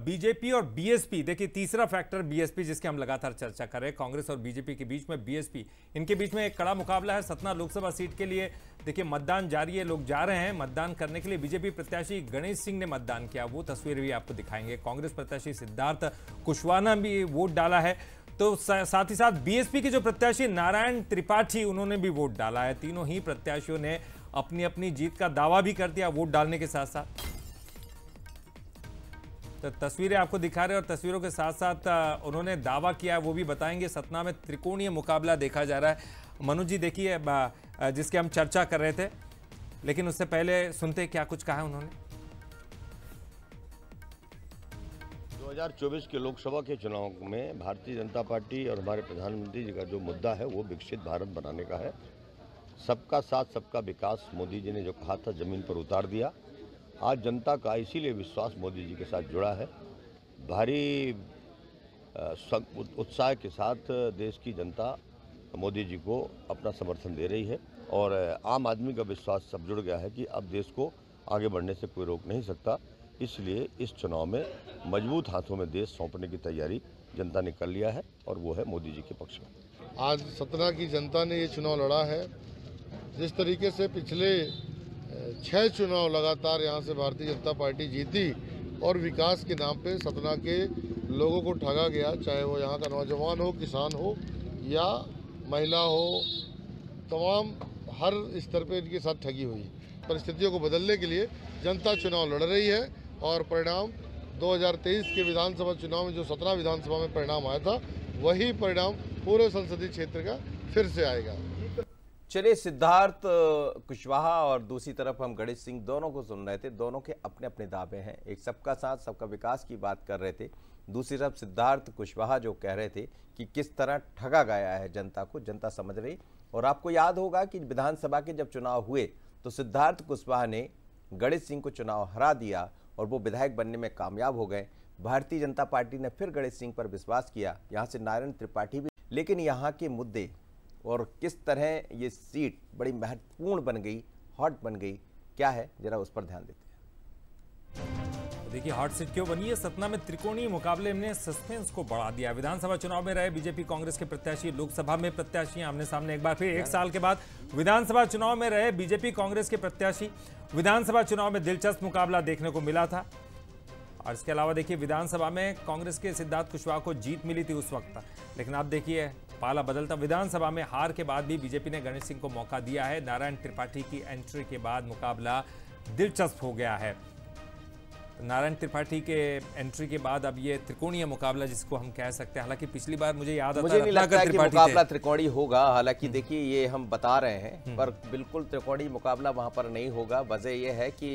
Speaker 1: बीजेपी और बीएसपी, देखिए, तीसरा फैक्टर बीएसपी जिसके हम लगातार चर्चा कर रहे हैं, कांग्रेस और बीजेपी के बीच में बीएसपी। इनके बीच में एक कड़ा मुकाबला है सतना लोकसभा सीट के लिए। देखिए, मतदान जारी है, लोग जा रहे हैं मतदान करने के लिए। बीजेपी प्रत्याशी गणेश सिंह ने मतदान किया, वो तस्वीर भी आपको दिखाएँगे। कांग्रेस प्रत्याशी सिद्धार्थ कुशवाहा भी वोट डाला है। तो साथ ही साथ बीएसपी के जो प्रत्याशी नारायण त्रिपाठी, उन्होंने भी वोट डाला है। तीनों ही प्रत्याशियों ने अपनी अपनी जीत का दावा भी कर दिया वोट डालने के साथ साथ तो तस्वीरें आपको दिखा रहे हैं और तस्वीरों के साथ साथ उन्होंने दावा किया है, वो भी बताएँगे। सतना में त्रिकोणीय मुकाबला देखा जा रहा है। मनु जी, देखिए जिसके हम चर्चा कर रहे थे, लेकिन उससे पहले सुनते क्या कुछ कहा उन्होंने।
Speaker 9: 2024 के लोकसभा के चुनाव में भारतीय जनता पार्टी और हमारे प्रधानमंत्री जी का जो मुद्दा है, वो विकसित भारत बनाने का है। सबका साथ, सबका विकास, मोदी जी ने जो कहा था, ज़मीन पर उतार दिया। आज जनता का इसीलिए विश्वास मोदी जी के साथ जुड़ा है। भारी उत्साह के साथ देश की जनता मोदी जी को अपना समर्थन दे रही है और आम आदमी का विश्वास सब जुड़ गया है कि अब देश को आगे बढ़ने से कोई रोक नहीं सकता। इसलिए इस चुनाव में मज़बूत हाथों में देश सौंपने की तैयारी जनता ने कर लिया है और वो है मोदी जी के पक्ष में।
Speaker 10: आज सतना की जनता ने ये चुनाव लड़ा है। जिस तरीके से पिछले छह चुनाव लगातार यहाँ से भारतीय जनता पार्टी जीती और विकास के नाम पे सतना के लोगों को ठगा गया, चाहे वो यहाँ का नौजवान हो, किसान हो या महिला हो, तमाम हर स्तर पे इनके साथ ठगी हुई। परिस्थितियों को बदलने के लिए जनता चुनाव लड़ रही है और परिणाम 2023 के विधानसभा चुनाव में, जो सतना विधानसभा में परिणाम आया था, वही परिणाम पूरे संसदीय क्षेत्र का फिर से आएगा।
Speaker 3: चलिए, सिद्धार्थ कुशवाहा और दूसरी तरफ़ हम गणेश सिंह दोनों को सुन रहे थे। दोनों के अपने अपने दावे हैं। एक सबका साथ, सबका विकास की बात कर रहे थे। दूसरी तरफ़ सिद्धार्थ कुशवाहा जो कह रहे थे कि किस तरह ठगा गया है जनता को, जनता समझ रही। और आपको याद होगा कि विधानसभा के जब चुनाव हुए तो सिद्धार्थ कुशवाहा ने गणेश सिंह को चुनाव हरा दिया और वो विधायक बनने में कामयाब हो गए। भारतीय जनता पार्टी ने फिर गणेश सिंह पर विश्वास किया। यहाँ से नारायण त्रिपाठी भी। लेकिन यहाँ के मुद्दे और किस तरह ये सीट बड़ी महत्वपूर्ण बन गई हॉट बन गई, क्या है? जरा उस पर ध्यान देते हैं।
Speaker 1: तो देखिए हॉट सीट क्यों बनी है? सतना में त्रिकोणीय मुकाबले ने सस्पेंस को बढ़ा दिया। विधानसभा चुनाव में रहे बीजेपी कांग्रेस के प्रत्याशी, लोकसभा में प्रत्याशी, आमने सामने एक बार फिर एक साल के बाद विधानसभा चुनाव में रहे बीजेपी कांग्रेस के प्रत्याशी। विधानसभा चुनाव में दिलचस्प मुकाबला देखने को मिला था। और इसके अलावा देखिए, विधानसभा में कांग्रेस के सिद्धार्थ कुशवाहा को जीत मिली थी उस वक्त। लेकिन आप देखिए, पाला बदलता। विधानसभा में हार के बाद भी बीजेपी ने गणेश सिंह को मौका दिया है। नारायण त्रिपाठी की एंट्री के बाद मुकाबला दिलचस्प हो गया है। नारायण त्रिपाठी के एंट्री के बाद अब ये त्रिकोणीय मुकाबला जिसको हम कह सकते हैं हालाँकि पिछली बार मुझे याद
Speaker 3: मुझे नहीं लगता कि मुकाबला त्रिकोणी होगा हालाँकि देखिए ये हम बता रहे हैं पर बिल्कुल त्रिकोणी मुकाबला वहाँ पर नहीं होगा। वजह ये है कि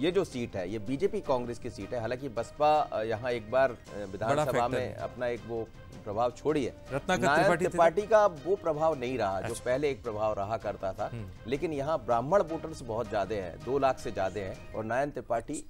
Speaker 3: ये जो सीट है ये बीजेपी कांग्रेस की सीट है। हालाँकि बसपा यहाँ एक बार विधानसभा में अपना एक वो प्रभाव छोड़ी है
Speaker 1: रत्नाकर
Speaker 3: नारायण
Speaker 1: त्रिपाठी
Speaker 3: का वो प्रभाव नहीं रहा जो पहले एक प्रभाव रहा करता था। लेकिन यहाँ ब्राह्मण वोटर्स बहुत ज़्यादा हैं दो लाख से ज़्यादा हैं और नारायण त्रिपाठी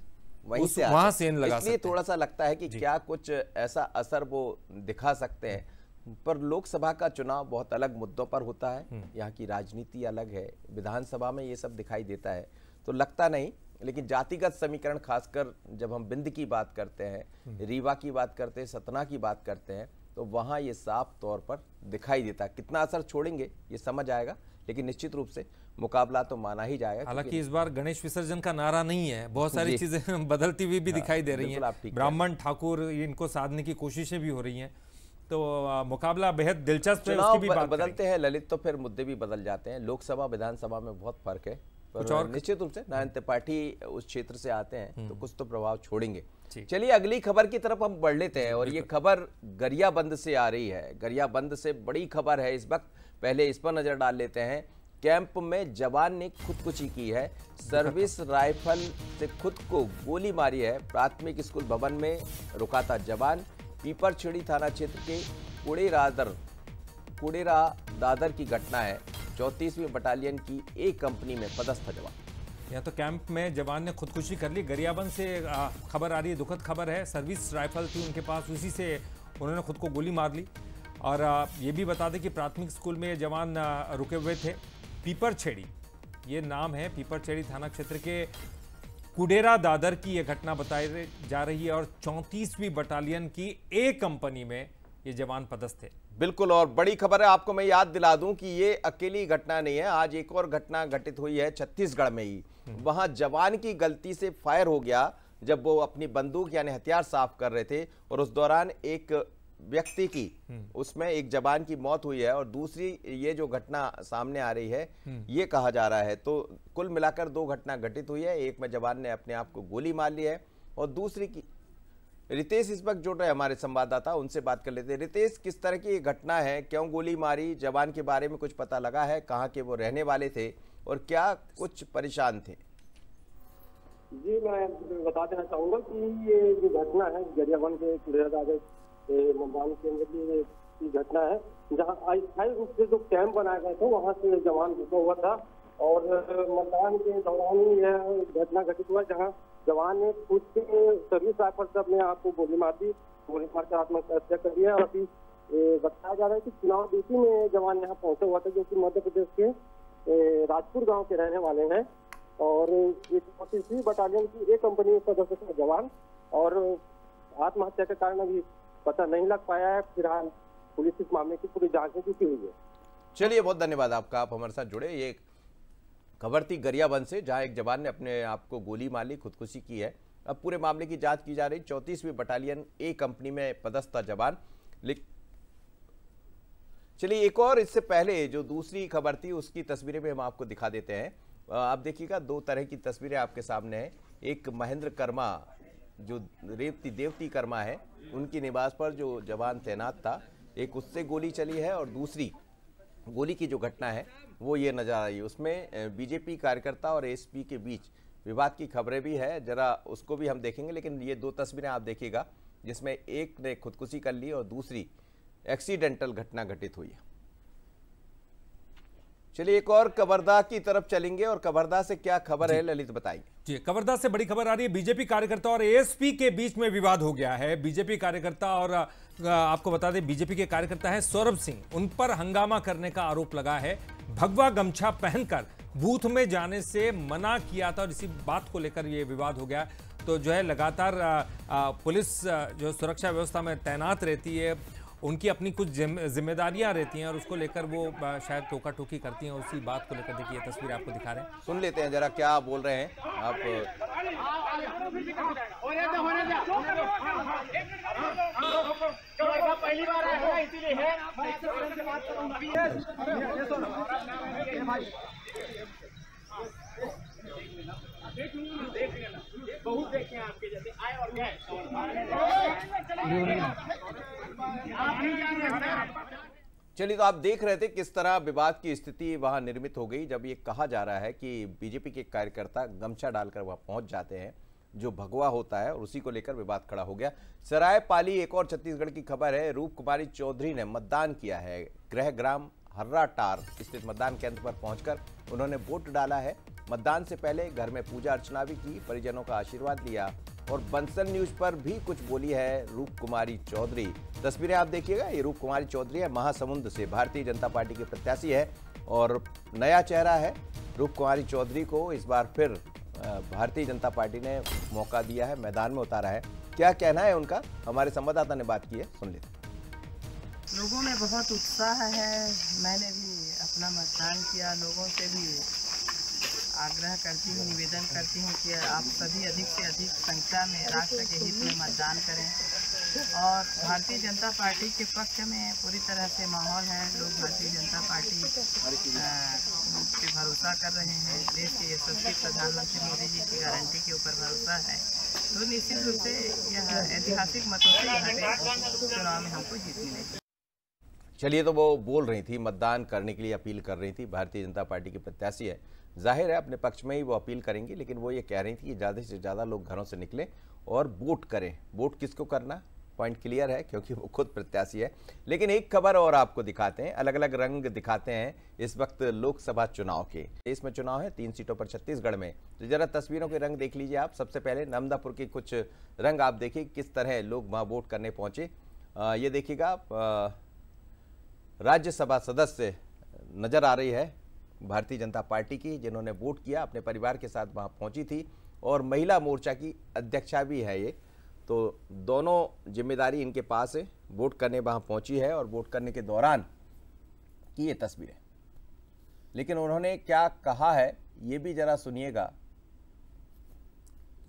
Speaker 3: वहीं से
Speaker 1: वहाँ
Speaker 3: हैं।
Speaker 1: से लगा
Speaker 3: इसलिए थोड़ा सा लगता है कि क्या कुछ ऐसा असर वो दिखा सकते हैं। पर लोकसभा का चुनाव बहुत अलग मुद्दों पर होता है। यहाँ की राजनीति अलग है विधानसभा में ये सब दिखाई देता है। तो लगता नहीं लेकिन जातिगत समीकरण खासकर जब हम बिंद की बात करते हैं रीवा की बात करते हैं सतना की बात करते हैं तो वहाँ ये साफ़ तौर पर दिखाई देता है। कितना असर छोड़ेंगे ये समझ आएगा लेकिन निश्चित रूप से मुकाबला तो माना ही जाएगा
Speaker 1: हालाँकि इस बार गणेश विसर्जन का नारा नहीं है बहुत सारी चीज़ें [laughs] बदलती हुई भी दिखाई दे रही हैं। ब्राह्मण ठाकुर इनको साधने की कोशिशें भी हो रही हैं। तो मुकाबला बेहद दिलचस्प है उसकी भी बात
Speaker 3: बदलते हैं ललित तो फिर मुद्दे भी बदल जाते हैं। लोकसभा विधानसभा में बहुत फ़र्क है
Speaker 1: कुछ और-
Speaker 3: निश्चित रूप से नारायण त्रिपाठी उस क्षेत्र से आते हैं तो कुछ तो प्रभाव छोड़ेंगे। चलिए अगली खबर की तरफ़ हम बढ़ लेते हैं और ये खबर गरियाबंद से आ रही है। गरियाबंद से बड़ी खबर है इस वक्त। पहले इस पर नज़र डाल लेते हैं। कैंप में जवान ने खुदकुशी की है। सर्विस [laughs] राइफल से खुद को गोली मारी है। प्राथमिक स्कूल भवन में रुका था जवान पीपरछेड़ी थाना क्षेत्र के कुड़ेरादर कुड़ेरा दादर की घटना है। चौंतीसवीं बटालियन की एक कंपनी में पदस्थ जवान।
Speaker 1: यहाँ तो कैंप में जवान ने खुदकुशी कर ली। गरियाबंद से खबर आ रही है, दुखद खबर है। सर्विस राइफल थी उनके पास, उसी से उन्होंने खुद को गोली मार ली। और ये भी बता दें कि प्राथमिक स्कूल में ये जवान रुके हुए थे। पीपर छेड़ी ये नाम है पीपर छेड़ी थाना क्षेत्र के कुडेरा दादर की ये घटना बताई जा रही है। और चौंतीसवीं बटालियन की एक कंपनी में ये जवान पदस्थ थे।
Speaker 3: बिल्कुल, और बड़ी खबर है, आपको मैं याद दिला दूँ कि ये अकेली घटना नहीं है, आज एक और घटना घटित हुई है छत्तीसगढ़ में ही। वहाँ जवान की गलती से फायर हो गया जब वो अपनी बंदूक यानी हथियार साफ़ कर रहे थे और उस दौरान एक व्यक्ति की उसमें एक जवान की मौत हुई है और दूसरी ये जो घटना सामने आ रही है ये कहा जा रहा है। तो कुल मिलाकर दो घटना घटित हुई है एक में जवान ने अपने आप को गोली मार ली है और दूसरी की रितेश इस वक्त जुड़ रहे हमारे संवाददाता उनसे बात कर लेते हैं। रितेश किस तरह की घटना है? क्यों गोली मारी? जवान के बारे में कुछ पता लगा है? कहाँ के वो रहने वाले थे? और क्या कुछ परेशान थे?
Speaker 11: जी, मैं बता देना चाहूँगा कि ये जो घटना है गरियाबंद के मतदान केंद्र की की घटना है, जहाँ अस्थायी रूप से जो कैंप बनाया गया था, वहाँ से जवान रुका हुआ था और मतदान के दौरान ही यह घटना घटित हुआ, जहाँ जवान ने खुद के सर्विस राइफल से अपने आप को गोली मार दी, गोली मार कर आत्महत्या कर दिया और अभी बताया जा रहा है कि चुनाव ड्यूटी में जवान यहाँ पहुँचा हुआ था, जो कि मध्य प्रदेश के राजपुर गाँव के रहने वाले हैं और ये चौंतीसवीं बटालियन की एक कंपनी में पदस्थ था जवान और आत्महत्या के कारण अभी पता नहीं लग पाया है। फ़िलहाल पुलिस इस मामले की पूरी जाँच में जुटी हुई है।
Speaker 3: चलिए, बहुत धन्यवाद आपका। आप हमारे साथ जुड़े। ये खबर थी गरियाबंद से, जहाँ एक जवान ने अपने आप को गोली मार ली, खुदकुशी की है। अब पूरे मामले की जाँच की जा रही चौंतीसवीं बटालियन ए कंपनी में पदस्थ जवान चलिए, एक और इससे पहले जो दूसरी खबर थी, उसकी तस्वीरें भी हम आपको दिखा देते हैं। आप देखिएगा, दो तरह की तस्वीरें आपके सामने हैं। एक महेंद्र कर्मा, जो रेवती, देवती कर्मा है, उनकी निवास पर जो जवान तैनात था, एक उससे गोली चली है और दूसरी गोली की जो घटना है, वो ये नज़र आ रही है। उसमें बीजेपी कार्यकर्ता और एसपी के बीच विवाद की खबरें भी है। जरा उसको भी हम देखेंगे, लेकिन ये दो तस्वीरें आप देखिएगा, जिसमें एक ने खुदकुशी कर ली और दूसरी एक्सीडेंटल घटना घटित हुई है। चलिए एक और कवर्धा की तरफ़ चलेंगे और कवर्धा से क्या खबर है ललित बताइए।
Speaker 1: जी कवर्धा से बड़ी खबर आ रही है। बीजेपी कार्यकर्ता और एएसपी के बीच में विवाद हो गया है। बीजेपी कार्यकर्ता और आपको बता दें बीजेपी के कार्यकर्ता है सौरभ सिंह। उन पर हंगामा करने का आरोप लगा है। भगवा गमछा पहनकर बूथ में जाने से मना किया था और इसी बात को लेकर ये विवाद हो गया। तो जो है लगातार पुलिस जो सुरक्षा व्यवस्था में तैनात रहती है उनकी अपनी कुछ जिम्मेदारियाँ रहती हैं और उसको लेकर वो शायद टोका टोकी करती हैं उसी बात को लेकर देखिए ये तस्वीर आपको दिखा रहे हैं।
Speaker 3: सुन लेते हैं जरा क्या बोल रहे हैं आप।
Speaker 11: पहली बार है इसीलिए है
Speaker 12: बहुत देखे आपके जैसे, आए और गए।
Speaker 3: चलिए तो आप देख रहे थे किस तरह विवाद की स्थिति वहाँ निर्मित हो गई, जब ये कहा जा रहा है कि बीजेपी के कार्यकर्ता गमछा डालकर वहाँ पहुँच जाते हैं, जो भगवा होता है, और उसी को लेकर विवाद खड़ा हो गया। सराय पाली एक और छत्तीसगढ़ की खबर है रूप कुमारी चौधरी ने मतदान किया है। गृह ग्राम हर्रा टार स्थित मतदान केंद्र पर पहुंचकर उन्होंने वोट डाला है। मतदान से पहले घर में पूजा अर्चना भी की, परिजनों का आशीर्वाद लिया और बंसल न्यूज़ पर भी कुछ बोली है रूप कुमारी चौधरी। तस्वीरें आप देखिएगा, ये रूप कुमारी चौधरी है, महासमुंद से। भारतीय जनता पार्टी के प्रत्याशी है और नया चेहरा है रूप कुमारी चौधरी को। इस बार फिर भारतीय जनता पार्टी ने मौका दिया है, मैदान में उतारा है। क्या कहना है उनका? हमारे संवाददाता ने बात की है, सुन लेते
Speaker 13: लोगों में बहुत उत्साह है। मैंने भी अपना मतदान किया, लोगों से भी। आग्रह करती हूँ, निवेदन करती हूँ कि आप सभी अधिक से अधिक संख्या में राष्ट्र के हित में मतदान करें। और भारतीय जनता पार्टी के पक्ष में पूरी तरह से माहौल है। लोग भारतीय जनता पार्टी पे भरोसा कर रहे हैं। देश के यशस्वी प्रधानमंत्री मोदी जी की गारंटी के ऊपर भरोसा है। तो निश्चित रूप से यह ऐतिहासिक मतों से चुनाव में हमको जीत मिलेगी।
Speaker 3: चलिए तो वो बोल रही थी, मतदान करने के लिए अपील कर रही थी। भारतीय जनता पार्टी की प्रत्याशी है। ज़ाहिर है, अपने पक्ष में ही वो अपील करेंगी, लेकिन वो ये कह रही थी कि ज़्यादा से ज़्यादा लोग घरों से निकलें और वोट करें। वोट किसको करना? पॉइंट क्लियर है, क्योंकि वो खुद प्रत्याशी है। लेकिन एक खबर और आपको दिखाते हैं। अलग अलग रंग दिखाते हैं इस वक्त लोकसभा चुनाव के। देश में चुनाव है, तीन सीटों पर छत्तीसगढ़ में। तो जरा तस्वीरों के रंग देख लीजिए आप। सबसे पहले नर्मदापुर के कुछ रंग आप देखिए, किस तरह लोग वहाँ वोट करने पहुँचे। ये देखिएगा राज्यसभा सदस्य नज़र आ रही है। भारतीय जनता पार्टी की, जिन्होंने वोट किया, अपने परिवार के साथ वहाँ पहुँची थी, और महिला मोर्चा की अध्यक्षा भी है ये। तो दोनों ज़िम्मेदारी इनके पास है, वोट करने वहाँ पहुँची है, और वोट करने के दौरान की ये तस्वीरें। लेकिन उन्होंने क्या कहा है, ये भी जरा सुनिएगा।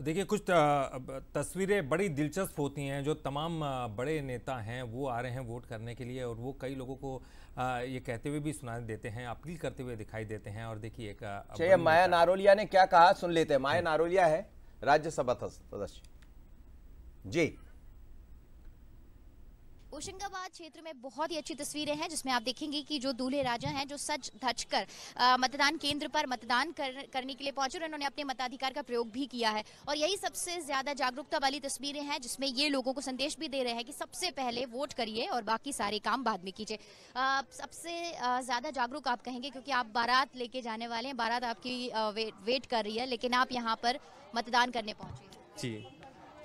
Speaker 1: देखिए कुछ तस्वीरें बड़ी दिलचस्प होती हैं जो तमाम बड़े नेता हैं वो आ रहे हैं वोट करने के लिए और वो कई लोगों को ये कहते हुए भी सुना देते हैं अपील करते हुए दिखाई देते हैं और देखिए एक अ,
Speaker 3: चाहिए माया नारोलिया ने क्या कहा? सुन लेते हैं माया नारोलिया है राज्यसभा सदस्य। जी।
Speaker 14: होशंगाबाद क्षेत्र में बहुत ही अच्छी तस्वीरें हैं जिसमें आप देखेंगे कि जो दूल्हे राजा हैं जो सच धज कर मतदान केंद्र पर मतदान कर, करने के लिए पहुँचे और उन्होंने अपने मताधिकार का प्रयोग भी किया है। और यही सबसे ज़्यादा जागरूकता वाली तस्वीरें हैं जिसमें ये लोगों को संदेश भी दे रहे हैं कि सबसे पहले वोट करिए और बाकी सारे काम बाद में कीजिए। सबसे ज़्यादा जागरूक आप कहेंगे क्योंकि आप बारात लेके जाने वाले हैं बारात आपकी अ, वेट कर रही है लेकिन आप यहाँ पर मतदान करने पहुँचे
Speaker 15: जी।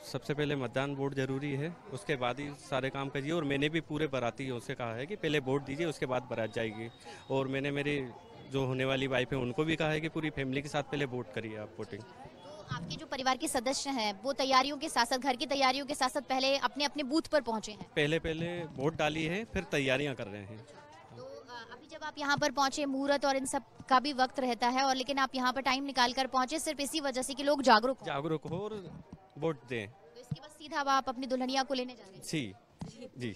Speaker 15: सबसे पहले मतदान वोट ज़रूरी है उसके बाद ही सारे काम करिए। और मैंने भी पूरे बारातियों से कहा है कि पहले वोट दीजिए उसके बाद बारात जाएगी। और मैंने मेरी जो होने वाली वाइफ है उनको भी कहा है कि पूरी फैमिली के साथ पहले वोट करिए आप वोटिंग
Speaker 14: आपके जो परिवार के सदस्य हैं वो तैयारियों के साथ साथ घर की तैयारियों के साथ साथ पहले अपने अपने बूथ पर पहुँचे हैं?
Speaker 15: पहले पहले वोट डाली है फिर तैयारियाँ कर रहे हैं।
Speaker 14: तो अभी जब आप यहाँ पर पहुँचे मुहूर्त और इन सब का भी वक्त रहता है और लेकिन आप यहाँ पर टाइम निकाल कर पहुँचे सिर्फ़ इसी वजह से कि लोग जागरूक
Speaker 15: जागरूक हो और वोट दें।
Speaker 14: तो इसके बाद सीधा अब आप अपनी दुल्हनिया को लेने जा रहे हैं
Speaker 15: जी जी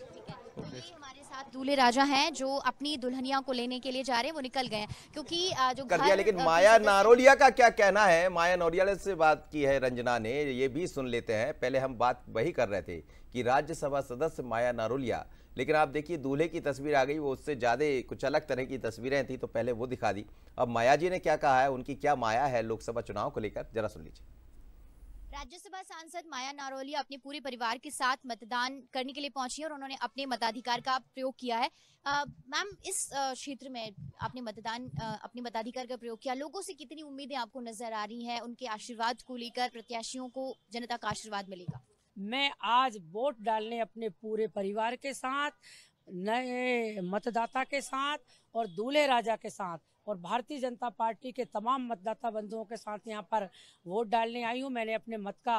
Speaker 14: हमारे साथ दूल्हे राजा हैं जो अपनी दुल्हनिया को लेने के लिए जा रहे हैं वो निकल गए क्योंकि जो
Speaker 3: कर दिया लेकिन माया नारोलिया का क्या कहना है? माया नारोलिया से बात की है रंजना ने ये भी सुन लेते हैं। पहले हम बात वही कर रहे थे कि राज्यसभा सदस्य माया नारोलिया लेकिन आप देखिए दूल्हे की तस्वीर आ गई वो उससे ज़्यादा कुछ अलग तरह की तस्वीरें थी तो पहले वो दिखा दी। अब माया जी ने क्या कहा है? उनकी क्या माया है लोकसभा चुनाव को लेकर? जरा सुन लीजिए।
Speaker 14: राज्यसभा सांसद माया नारोलिया अपने पूरे परिवार के साथ मतदान करने के लिए पहुँची और उन्होंने अपने मताधिकार का प्रयोग किया है। मैम, इस क्षेत्र में आपने मतदान अपने मताधिकार का प्रयोग किया। लोगों से कितनी उम्मीदें आपको नज़र आ रही हैं? उनके आशीर्वाद को लेकर प्रत्याशियों को जनता का आशीर्वाद मिलेगा।
Speaker 16: मैं आज वोट डालने अपने पूरे परिवार के साथ नए मतदाता के साथ और दूल्हे राजा के साथ और भारतीय जनता पार्टी के तमाम मतदाता बंधुओं के साथ यहाँ पर वोट डालने आई हूँ। मैंने अपने मत का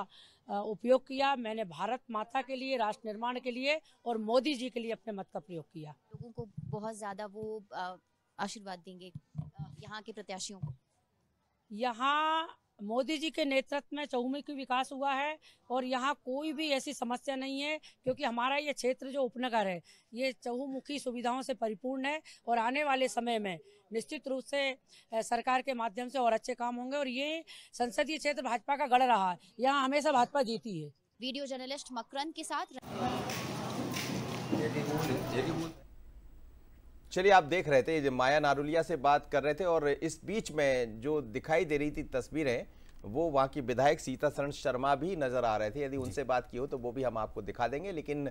Speaker 16: उपयोग किया। मैंने भारत माता के लिए राष्ट्र निर्माण के लिए और मोदी जी के लिए अपने मत का प्रयोग किया।
Speaker 14: लोगों को बहुत ज़्यादा वो आशीर्वाद देंगे यहाँ के प्रत्याशियों को।
Speaker 16: यहाँ मोदी जी के नेतृत्व में चौमुखी विकास हुआ है और यहाँ कोई भी ऐसी समस्या नहीं है क्योंकि हमारा ये क्षेत्र जो उपनगर है ये चहुमुखी सुविधाओं से परिपूर्ण है और आने वाले समय में निश्चित रूप से सरकार के माध्यम से और अच्छे काम होंगे और ये संसदीय क्षेत्र भाजपा का गढ़ रहा है। यहाँ हमेशा भाजपा जीती है।
Speaker 14: वीडियो जर्नलिस्ट मकरंद के साथ
Speaker 3: चलिए आप देख रहे थे जो माया नारुलिया से बात कर रहे थे और इस बीच में जो दिखाई दे रही थी तस्वीरें वो वहाँ की विधायक सीता शरण शर्मा भी नज़र आ रहे थे। यदि उनसे बात की हो तो वो भी हम आपको दिखा देंगे लेकिन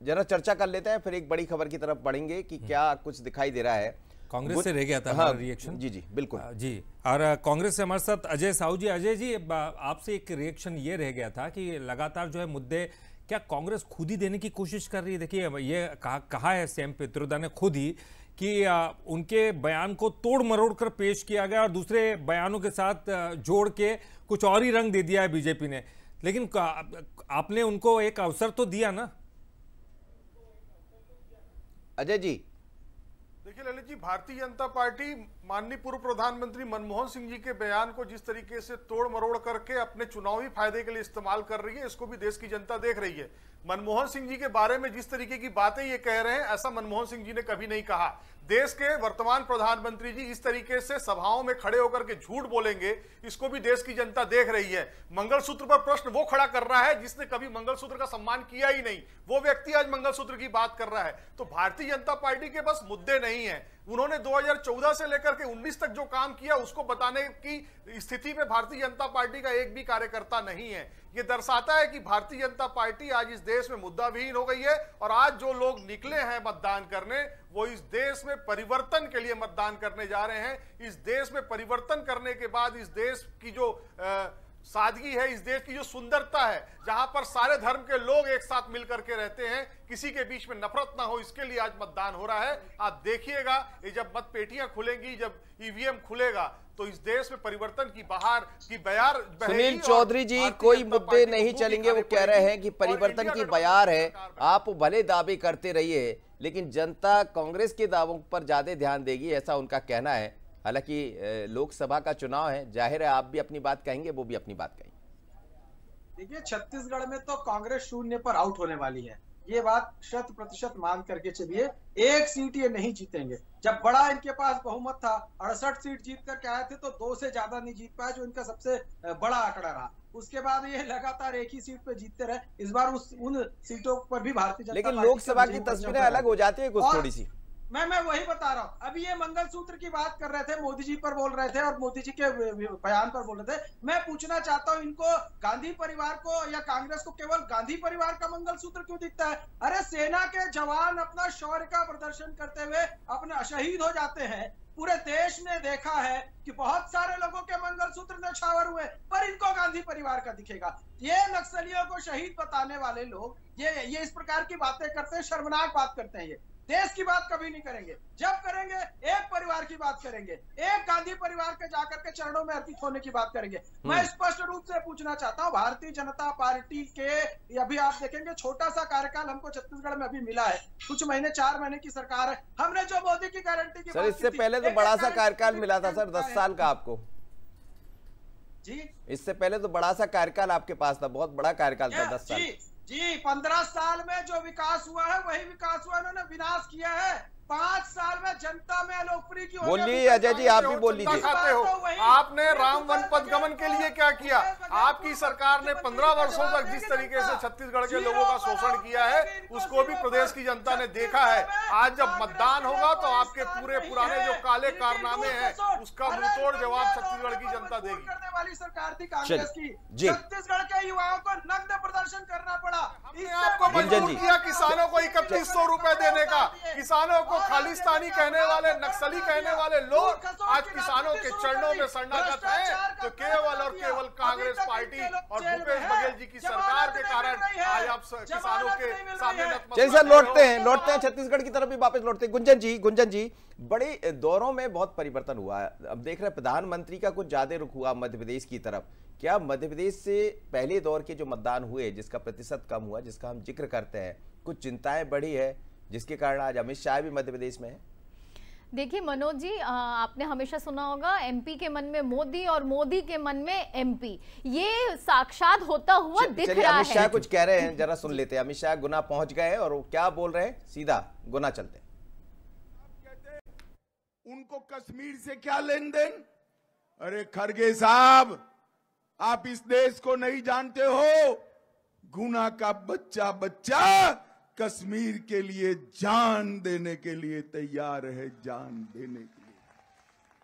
Speaker 3: जरा चर्चा कर लेते हैं फिर एक बड़ी खबर की तरफ़ बढ़ेंगे कि क्या कुछ दिखाई दे रहा है।
Speaker 1: कांग्रेस से रह गया था
Speaker 3: हाँ,
Speaker 1: रिएक्शन
Speaker 3: जी जी बिल्कुल।
Speaker 1: जी और कांग्रेस से हमारे साथ अजय साहू जी। अजय जी आपसे एक रिएक्शन ये रह गया था कि लगातार जो है मुद्दे क्या कांग्रेस खुद ही देने की कोशिश कर रही है? देखिए ये कहा, कहा है सीएम पित्रोदा ने खुद ही कि आ, उनके बयान को तोड़ मरोड़ कर पेश किया गया और दूसरे बयानों के साथ जोड़ के कुछ और ही रंग दे दिया है बीजेपी ने। लेकिन आपने उनको एक अवसर तो दिया ना?
Speaker 3: अजय जी
Speaker 7: देखिए ललित जी, भारतीय जनता पार्टी माननीय पूर्व प्रधानमंत्री मनमोहन सिंह जी के बयान को जिस तरीके से तोड़ मरोड़ करके अपने चुनावी फ़ायदे के लिए इस्तेमाल कर रही है, इसको भी देश की जनता देख रही है। मनमोहन सिंह जी के बारे में जिस तरीके की बातें ये कह रहे हैं, ऐसा मनमोहन सिंह जी ने कभी नहीं कहा। देश के वर्तमान प्रधानमंत्री जी इस तरीके से सभाओं में खड़े होकर के झूठ बोलेंगे, इसको भी देश की जनता देख रही है। मंगलसूत्र पर प्रश्न वो खड़ा कर रहा है जिसने कभी मंगलसूत्र का सम्मान किया ही नहीं। वो व्यक्ति आज मंगलसूत्र की बात कर रहा है। तो भारतीय जनता पार्टी के बस मुद्दे नहीं है। उन्होंने 2014 से लेकर के 19 तक जो काम किया उसको बताने की स्थिति में भारतीय जनता पार्टी का एक भी कार्यकर्ता नहीं है। ये दर्शाता है कि भारतीय जनता पार्टी आज इस देश में मुद्दा विहीन हो गई है और आज जो लोग निकले हैं मतदान करने वो इस देश में परिवर्तन के लिए मतदान करने जा रहे हैं। इस देश में परिवर्तन करने के बाद इस देश की जो अ, सादगी है इस देश की जो सुंदरता है जहाँ पर सारे धर्म के लोग एक साथ मिलकर के रहते हैं किसी के बीच में नफरत ना हो इसके लिए आज मतदान हो रहा है। आप देखिएगा ये जब मत पेटियाँ खुलेंगी जब ईवीएम खुलेगा तो इस देश में परिवर्तन की बहार की बयार
Speaker 3: सुनील चौधरी जी कोई मुद्दे नहीं चलेंगे वो कह रहे हैं कि परिवर्तन की बयार है। आप भले दावे करते रहिए लेकिन जनता कांग्रेस के दावों पर ज़्यादा ध्यान देगी ऐसा उनका कहना है। हालाँकि लोकसभा का चुनाव है ज़ाहिर है आप भी अपनी बात कहेंगे वो भी अपनी बात कहेंगे।
Speaker 8: देखिए छत्तीसगढ़ में तो कांग्रेस शून्य पर आउट होने वाली है। ये बात शत प्रतिशत मान करके चलिए एक सीट ये नहीं जीतेंगे। जब बड़ा इनके पास बहुमत था अड़सठ सीट जीत करके आए थे तो दो से ज़्यादा नहीं जीत पाए जो इनका सबसे बड़ा आंकड़ा रहा। उसके बाद ये लगातार एक ही सीट पे जीतते रहे। इस बार उस उन सीटों पर भी भारतीय जनता
Speaker 3: लेकिन लोकसभा
Speaker 8: की
Speaker 3: तस्वीरें अलग हो जाती है कुछ थोड़ी सी।
Speaker 8: मैं मैं वही बता रहा हूँ। अभी ये मंगलसूत्र की बात कर रहे थे, मोदी जी पर बोल रहे थे और मोदी जी के बयान पर बोल रहे थे। मैं पूछना चाहता हूँ, इनको गांधी परिवार को या कांग्रेस को केवल गांधी परिवार का मंगलसूत्र क्यों दिखता है? अरे, सेना के जवान अपना शौर्य का प्रदर्शन करते हुए अपने शहीद हो जाते हैं। पूरे देश ने देखा है कि बहुत सारे लोगों के मंगलसूत्र नछावर हुए, पर इनको गांधी परिवार का दिखेगा। ये नक्सलियों को शहीद बताने वाले लोग, ये ये इस प्रकार की बातें करते हैं, शर्मनाक बात करते हैं ये। देश की बात कभी नहीं करेंगे। जब करेंगे एक परिवार की बात करेंगे। एक गांधी परिवार के जाकर के चरणों में अर्पित होने की बात करेंगे। मैं स्पष्ट रूप से पूछना चाहता हूँ भारतीय जनता पार्टी के अभी आप देखेंगे छोटा सा कार्यकाल हमको छत्तीसगढ़ में अभी मिला है। कुछ महीने चार महीने की सरकार है। हमने जो मोदी की गारंटी की
Speaker 3: सर इससे पहले तो बड़ा सा कार्यकाल मिला था सर दस साल का आपको।
Speaker 8: जी।
Speaker 3: इससे पहले तो बड़ा सा कार्यकाल आपके पास था बहुत बड़ा कार्यकाल था दस साल।
Speaker 8: जी, पंद्रह साल में जो विकास हुआ है, वही विकास हुआ उन्होंने विनाश किया है। पाँच साल में जनता में अलोकप्रिय की हो
Speaker 3: बोलिए अजय जी आप भी बोल लीजिए
Speaker 7: खाते हो आपने राम वन पद गमन के लिए क्या किया? आपकी सरकार ने पंद्रह वर्षों तक जिस तरीके से छत्तीसगढ़ के लोगों का शोषण किया है उसको भी प्रदेश की जनता ने देखा है। आज जब मतदान होगा तो आपके पूरे पुराने जो काले कारनामे हैं उसका मुंहतोड़ जवाब छत्तीसगढ़ की जनता देगी।
Speaker 8: वाली सरकार थी कांग्रेस की छत्तीसगढ़ के युवाओं को नग्न प्रदर्शन करना पड़ा।
Speaker 7: आपको मजबूर किया किसानों को इकतीस सौ रुपए देने का। किसानों को खालिस्तानी कहने वाले नक्सली कहने वाले लोग आज किसानों के चरणों में शरणागत हैं। तो केवल और केवल कांग्रेस पार्टी और भूपेश बघेल जी की सरकार के कारण आज आप किसानों के सामने
Speaker 3: सर लौटते हैं लौटते हैं छत्तीसगढ़ की तरफ़ भी वापस लौटते हैं। गुंजन जी गुंजन जी बड़े दौरों में बहुत परिवर्तन हुआ है। अब देख रहे हैं प्रधानमंत्री का कुछ ज़्यादा रुख हुआ मध्य प्रदेश की तरफ़। क्या मध्य प्रदेश से पहले दौर के जो मतदान हुए जिसका प्रतिशत कम हुआ जिसका हम ज़िक्र करते हैं कुछ चिंताएँ बढ़ी है? जिसके कारण आज अमित शाह भी मध्य प्रदेश में है।
Speaker 6: देखिए मनोज जी आ, आपने हमेशा सुना होगा एमपी के मन में मोदी और मोदी के मन में एमपी। ये साक्षात होता हुआ दिख रहा
Speaker 3: अमित शाह कुछ कह रहे हैं जरा सुन लेते हैं। अमित शाह गुना पहुँच गए और वो क्या बोल रहे हैं? सीधा गुना चलते हैं।
Speaker 17: उनको कश्मीर से क्या लेन देन अरे खरगे साहब आप इस देश को नहीं जानते हो। गुना का बच्चा बच्चा कश्मीर के लिए जान देने के लिए तैयार है, जान देने के लिए।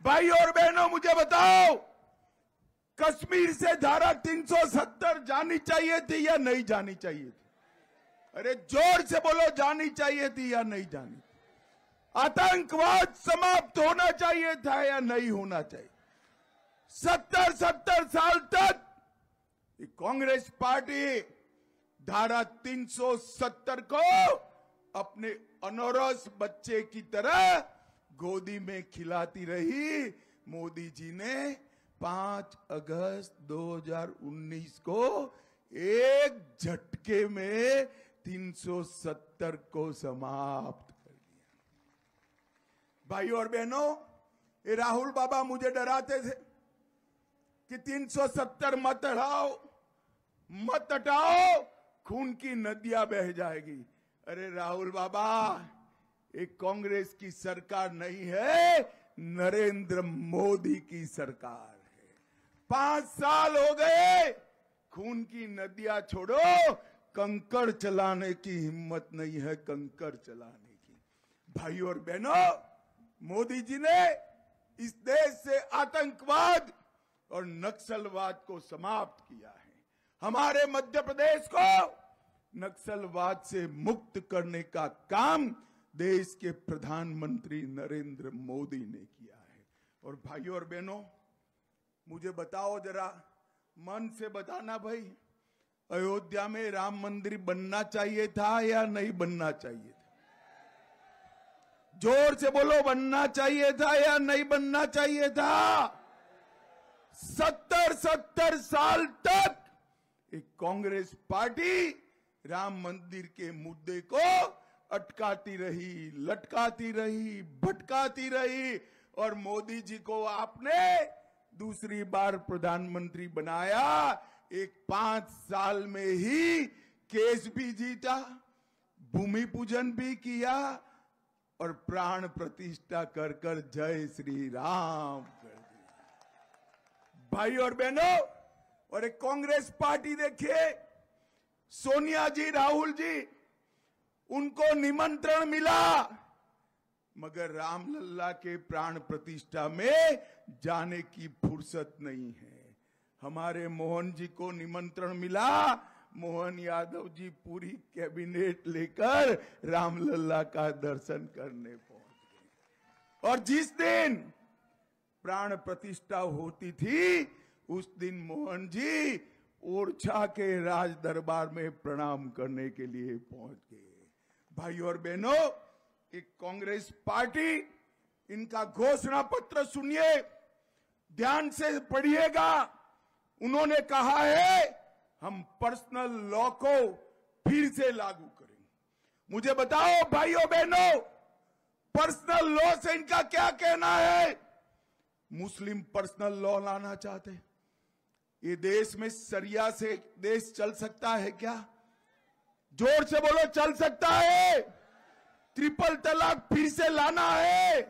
Speaker 17: भाई और बहनों, मुझे बताओ, कश्मीर से धारा 370 जानी चाहिए थी या नहीं जानी चाहिए थी? अरे, ज़ोर से बोलो, जानी चाहिए थी या नहीं जानी आतंकवाद समाप्त होना चाहिए था या नहीं होना चाहिए? सत्तर सत्तर साल तक कांग्रेस पार्टी धारा 370 को अपने अनोरस बच्चे की तरह गोदी में खिलाती रही। मोदी जी ने 5 अगस्त 2019 को एक झटके में 370 को समाप्त कर दिया। भाई और बहनों, ये राहुल बाबा मुझे डराते थे कि 370 मत हटाओ मत हटाओ। खून की नदियाँ बह जाएगी। अरे राहुल बाबा, एक कांग्रेस की सरकार नहीं है, नरेंद्र मोदी की सरकार है। पाँच साल हो गए, खून की नदियाँ छोड़ो, कंकड़ चलाने की हिम्मत नहीं है, कंकड़ चलाने की। भाई और बहनों, मोदी जी ने इस देश से आतंकवाद और नक्सलवाद को समाप्त किया है। हमारे मध्य प्रदेश को नक्सलवाद से मुक्त करने का काम देश के प्रधानमंत्री नरेंद्र मोदी ने किया है। और भाइयों और बहनों, मुझे बताओ जरा, मन से बताना भाई, अयोध्या में राम मंदिर बनना चाहिए था या नहीं बनना चाहिए था? ज़ोर से बोलो, बनना चाहिए था या नहीं बनना चाहिए था? सत्तर सत्तर साल तक एक कांग्रेस पार्टी राम मंदिर के मुद्दे को अटकाती रही, लटकाती रही, भटकाती रही, और मोदी जी को आपने दूसरी बार प्रधानमंत्री बनाया। एक पाँच साल में ही केस भी जीता भूमि पूजन भी किया, और प्राण प्रतिष्ठा कर कर जय श्री राम कर दिया। भाई और बहनों और एक कांग्रेस पार्टी देखिए, सोनिया जी, राहुल जी, उनको निमंत्रण मिला। मगर रामलल्ला के प्राण प्रतिष्ठा में जाने की फुर्सत नहीं है। हमारे मोहन जी को निमंत्रण मिला। मोहन यादव जी पूरी कैबिनेट लेकर रामलला का दर्शन करने पहुँच गए। और जिस दिन प्राण प्रतिष्ठा होती थी उस दिन मोहन जी ओरछा के राज दरबार में प्रणाम करने के लिए पहुँच गए। भाई और बहनों, एक कांग्रेस पार्टी, इनका घोषणा पत्र सुनिए, ध्यान से पढ़िएगा। उन्होंने कहा है, हम पर्सनल लॉ को फिर से लागू करेंगे। मुझे बताओ भाइयों बहनों, पर्सनल लॉ से इनका क्या कहना है? मुस्लिम पर्सनल लॉ लाना चाहते हैं। ये देश में सरिया से देश चल सकता है क्या? ज़ोर से बोलो, चल सकता है। ट्रिपल तलाक फिर से लाना है।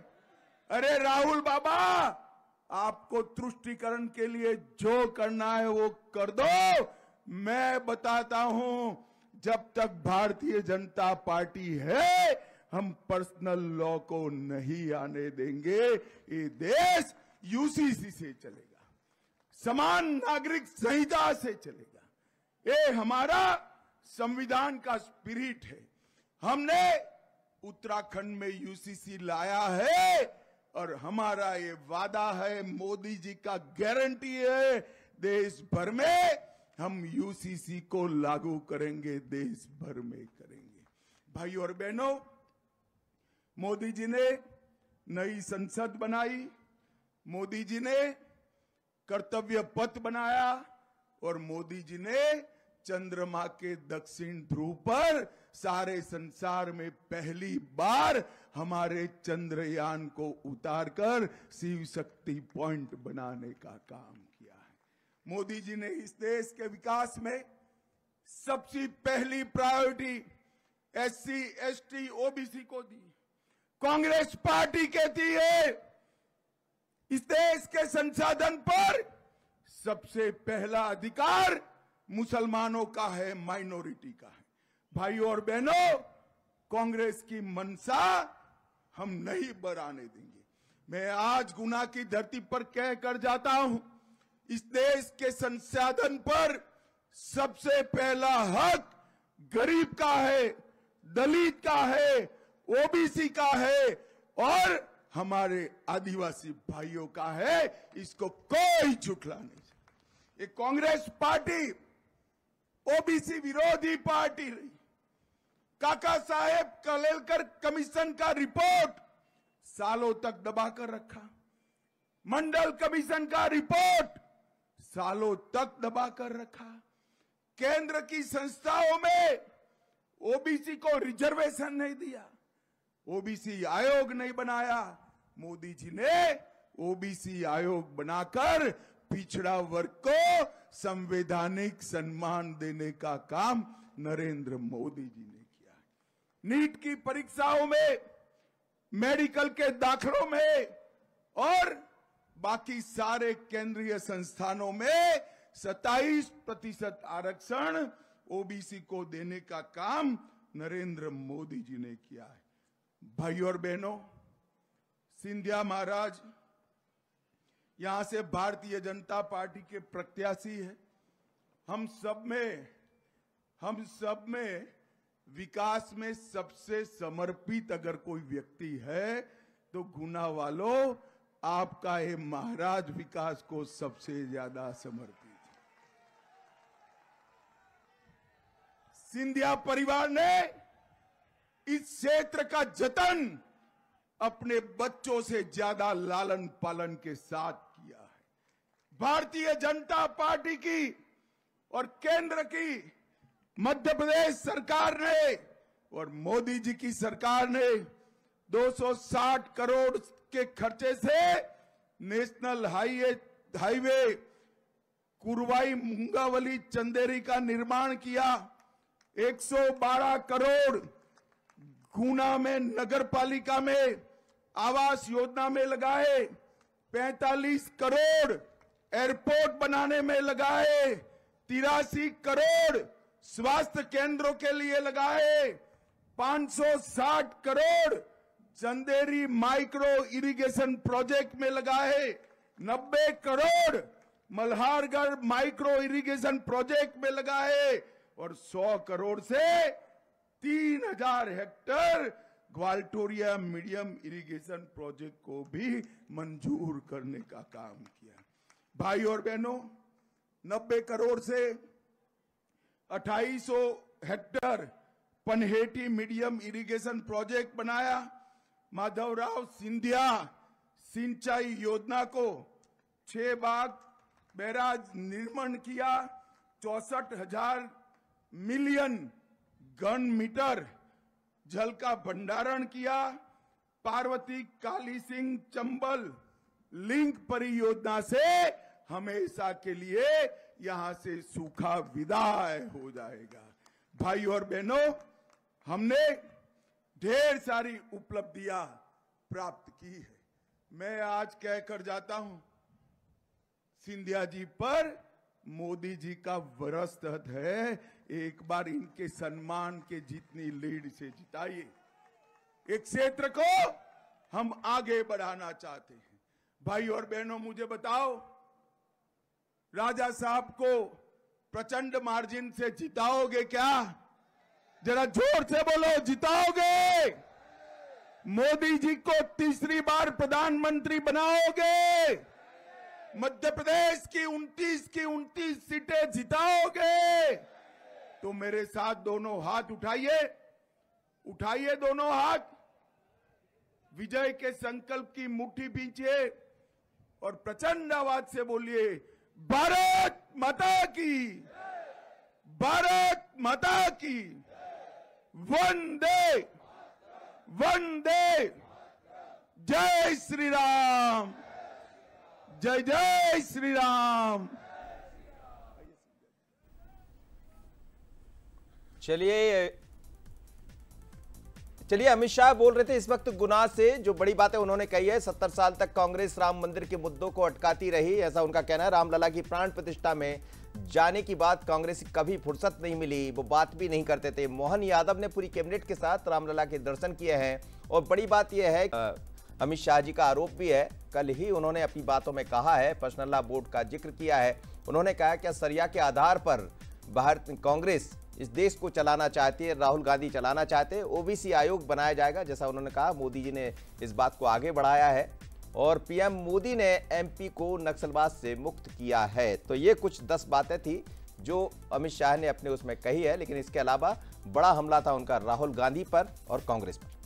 Speaker 17: अरे राहुल बाबा, आपको तुष्टिकरण के लिए जो करना है वो कर दो। मैं बताता हूँ, जब तक भारतीय जनता पार्टी है, हम पर्सनल लॉ को नहीं आने देंगे। ये देश यूसीसी से चलेगा। समान नागरिक संहिता से चलेगा। ये हमारा संविधान का स्पिरिट है। हमने उत्तराखंड में यूसीसी लाया है और हमारा ये वादा है, मोदी जी का गारंटी है, देश भर में हम यूसीसी को लागू करेंगे, देश भर में करेंगे। भाई और बहनों, मोदी जी ने नई संसद बनाई। मोदी जी ने कर्तव्य पथ बनाया और मोदी जी ने चंद्रमा के दक्षिण ध्रुव पर सारे संसार में पहली बार हमारे चंद्रयान को उतारकर शिव शक्ति पॉइंट बनाने का काम किया है। मोदी जी ने इस देश के विकास में सबसे पहली प्रायोरिटी एससी, एसटी, ओबीसी को दी। कांग्रेस पार्टी कहती है। इस देश के संसाधन पर सबसे पहला अधिकार मुसलमानों का है, माइनॉरिटी का है। भाइयों और बहनों, कांग्रेस की मनसा हम नहीं बढ़ाने देंगे। मैं आज गुना की धरती पर कह कर जाता हूँ, इस देश के संसाधन पर सबसे पहला हक गरीब का है, दलित का है, ओबीसी का है और हमारे आदिवासी भाइयों का है, इसको कोई झुठला नहीं। ये कांग्रेस पार्टी, ओबीसी विरोधी पार्टी रही। काका साहेब कलेलकर कमीशन का रिपोर्ट सालों तक दबाकर रखा। मंडल कमीशन का रिपोर्ट सालों तक दबाकर रखा। केंद्र की संस्थाओं में ओबीसी को रिजर्वेशन नहीं दिया। ओबीसी आयोग नहीं बनाया। मोदी जी ने ओबीसी आयोग बनाकर पिछड़ा वर्ग को संवैधानिक सम्मान देने का काम नरेंद्र मोदी जी ने किया है। नीट की परीक्षाओं में, मेडिकल के दाखलों में और बाकी सारे केंद्रीय संस्थानों में 27 प्रतिशत आरक्षण ओबीसी को देने का काम नरेंद्र मोदी जी ने किया है। भाइयों और बहनों सिंधिया महाराज, यहाँ से भारतीय जनता पार्टी के प्रत्याशी है। हम सब में, हम सब में विकास में सबसे समर्पित अगर कोई व्यक्ति है तो गुना वालों, आपका ये महाराज विकास को सबसे ज़्यादा समर्पित सिंधिया परिवार ने इस क्षेत्र का जतन अपने बच्चों से ज़्यादा लालन पालन के साथ किया है। भारतीय जनता पार्टी की और केंद्र की, मध्य प्रदेश सरकार ने और मोदी जी की सरकार ने 260 करोड़ के खर्चे से national highway highway Kurwai Mungaoli Chanderi का निर्माण किया। 112 करोड़ गुना में नगर पालिका में आवास योजना में लगाए 45 करोड़ एयरपोर्ट बनाने में लगाए, तिरासी करोड़ स्वास्थ्य केंद्रों के लिए लगाए 560 crore Chanderi micro irrigation project में लगाए 90 crore Malhargarh micro irrigation project में लगाए और 100 करोड़ से 3000 hectare Gwaltoriya medium irrigation project को भी मंजूर करने का काम किया। भाई और बहनों 90 करोड़ से 2800 hectare Panheti medium irrigation project बनाया। माधवराव सिंधिया सिंचाई योजना को छह बाग बैराज निर्माण किया। चौसठ हज़ार मिलियन घन मीटर जल का भंडारण किया। पार्वती काली सिंह चंबल लिंक परियोजना से हमेशा के लिए यहाँ से सूखा विदाय हो जाएगा। भाई और बहनों, हमने ढेर सारी उपलब्धियाँ प्राप्त की है। मैं आज कहकर जाता हूँ। सिंधिया जी पर मोदी जी का वरस्त है, एक बार इनके सम्मान के जितनी लीड से जिताइए। एक क्षेत्र को हम आगे बढ़ाना चाहते हैं। भाई और बहनों, मुझे बताओ, राजा साहब को प्रचंड मार्जिन से जिताओगे क्या? जरा ज़ोर से बोलो, जिताओगे। मोदी जी को तीसरी बार प्रधानमंत्री बनाओगे। मध्य प्रदेश की 29 की 29 सीटें जिताओगे तो मेरे साथ दोनों हाथ उठाइए। उठाइए दोनों हाथ। विजय के संकल्प की मुट्ठी पीछे और प्रचंड आवाज़ से बोलिए, भारत माता की, भारत माता की, वंदे वंदे, जय श्री राम। जय जय श्री राम
Speaker 3: चलिए चलिए, अमित शाह बोल रहे थे इस वक्त गुना से जो बड़ी बात है उन्होंने कही है, सत्तर साल तक कांग्रेस राम मंदिर के मुद्दों को अटकाती रही, ऐसा उनका कहना है। रामलला की प्राण प्रतिष्ठा में जाने की बात कांग्रेस कभी फुर्सत नहीं मिली, वो बात भी नहीं करते थे। मोहन यादव ने पूरी कैबिनेट के साथ रामलला के दर्शन किए हैं और बड़ी बात यह है अमित शाह जी का आरोप भी है। कल ही उन्होंने अपनी बातों में कहा है पर्सनल लॉ बोर्ड का ज़िक्र किया है। उन्होंने कहा कि सरिया के आधार पर भारत कांग्रेस इस देश को चलाना चाहती है, राहुल गांधी चलाना चाहते हैं, ओबीसी आयोग बनाया जाएगा, जैसा उन्होंने कहा। मोदी जी ने इस बात को आगे बढ़ाया है और पीएम मोदी ने एमपी को नक्सलवाद से मुक्त किया है। तो ये कुछ दस बातें थी जो अमित शाह ने अपने उसमें कही है, लेकिन इसके अलावा बड़ा हमला था उनका राहुल गांधी पर और कांग्रेस पर।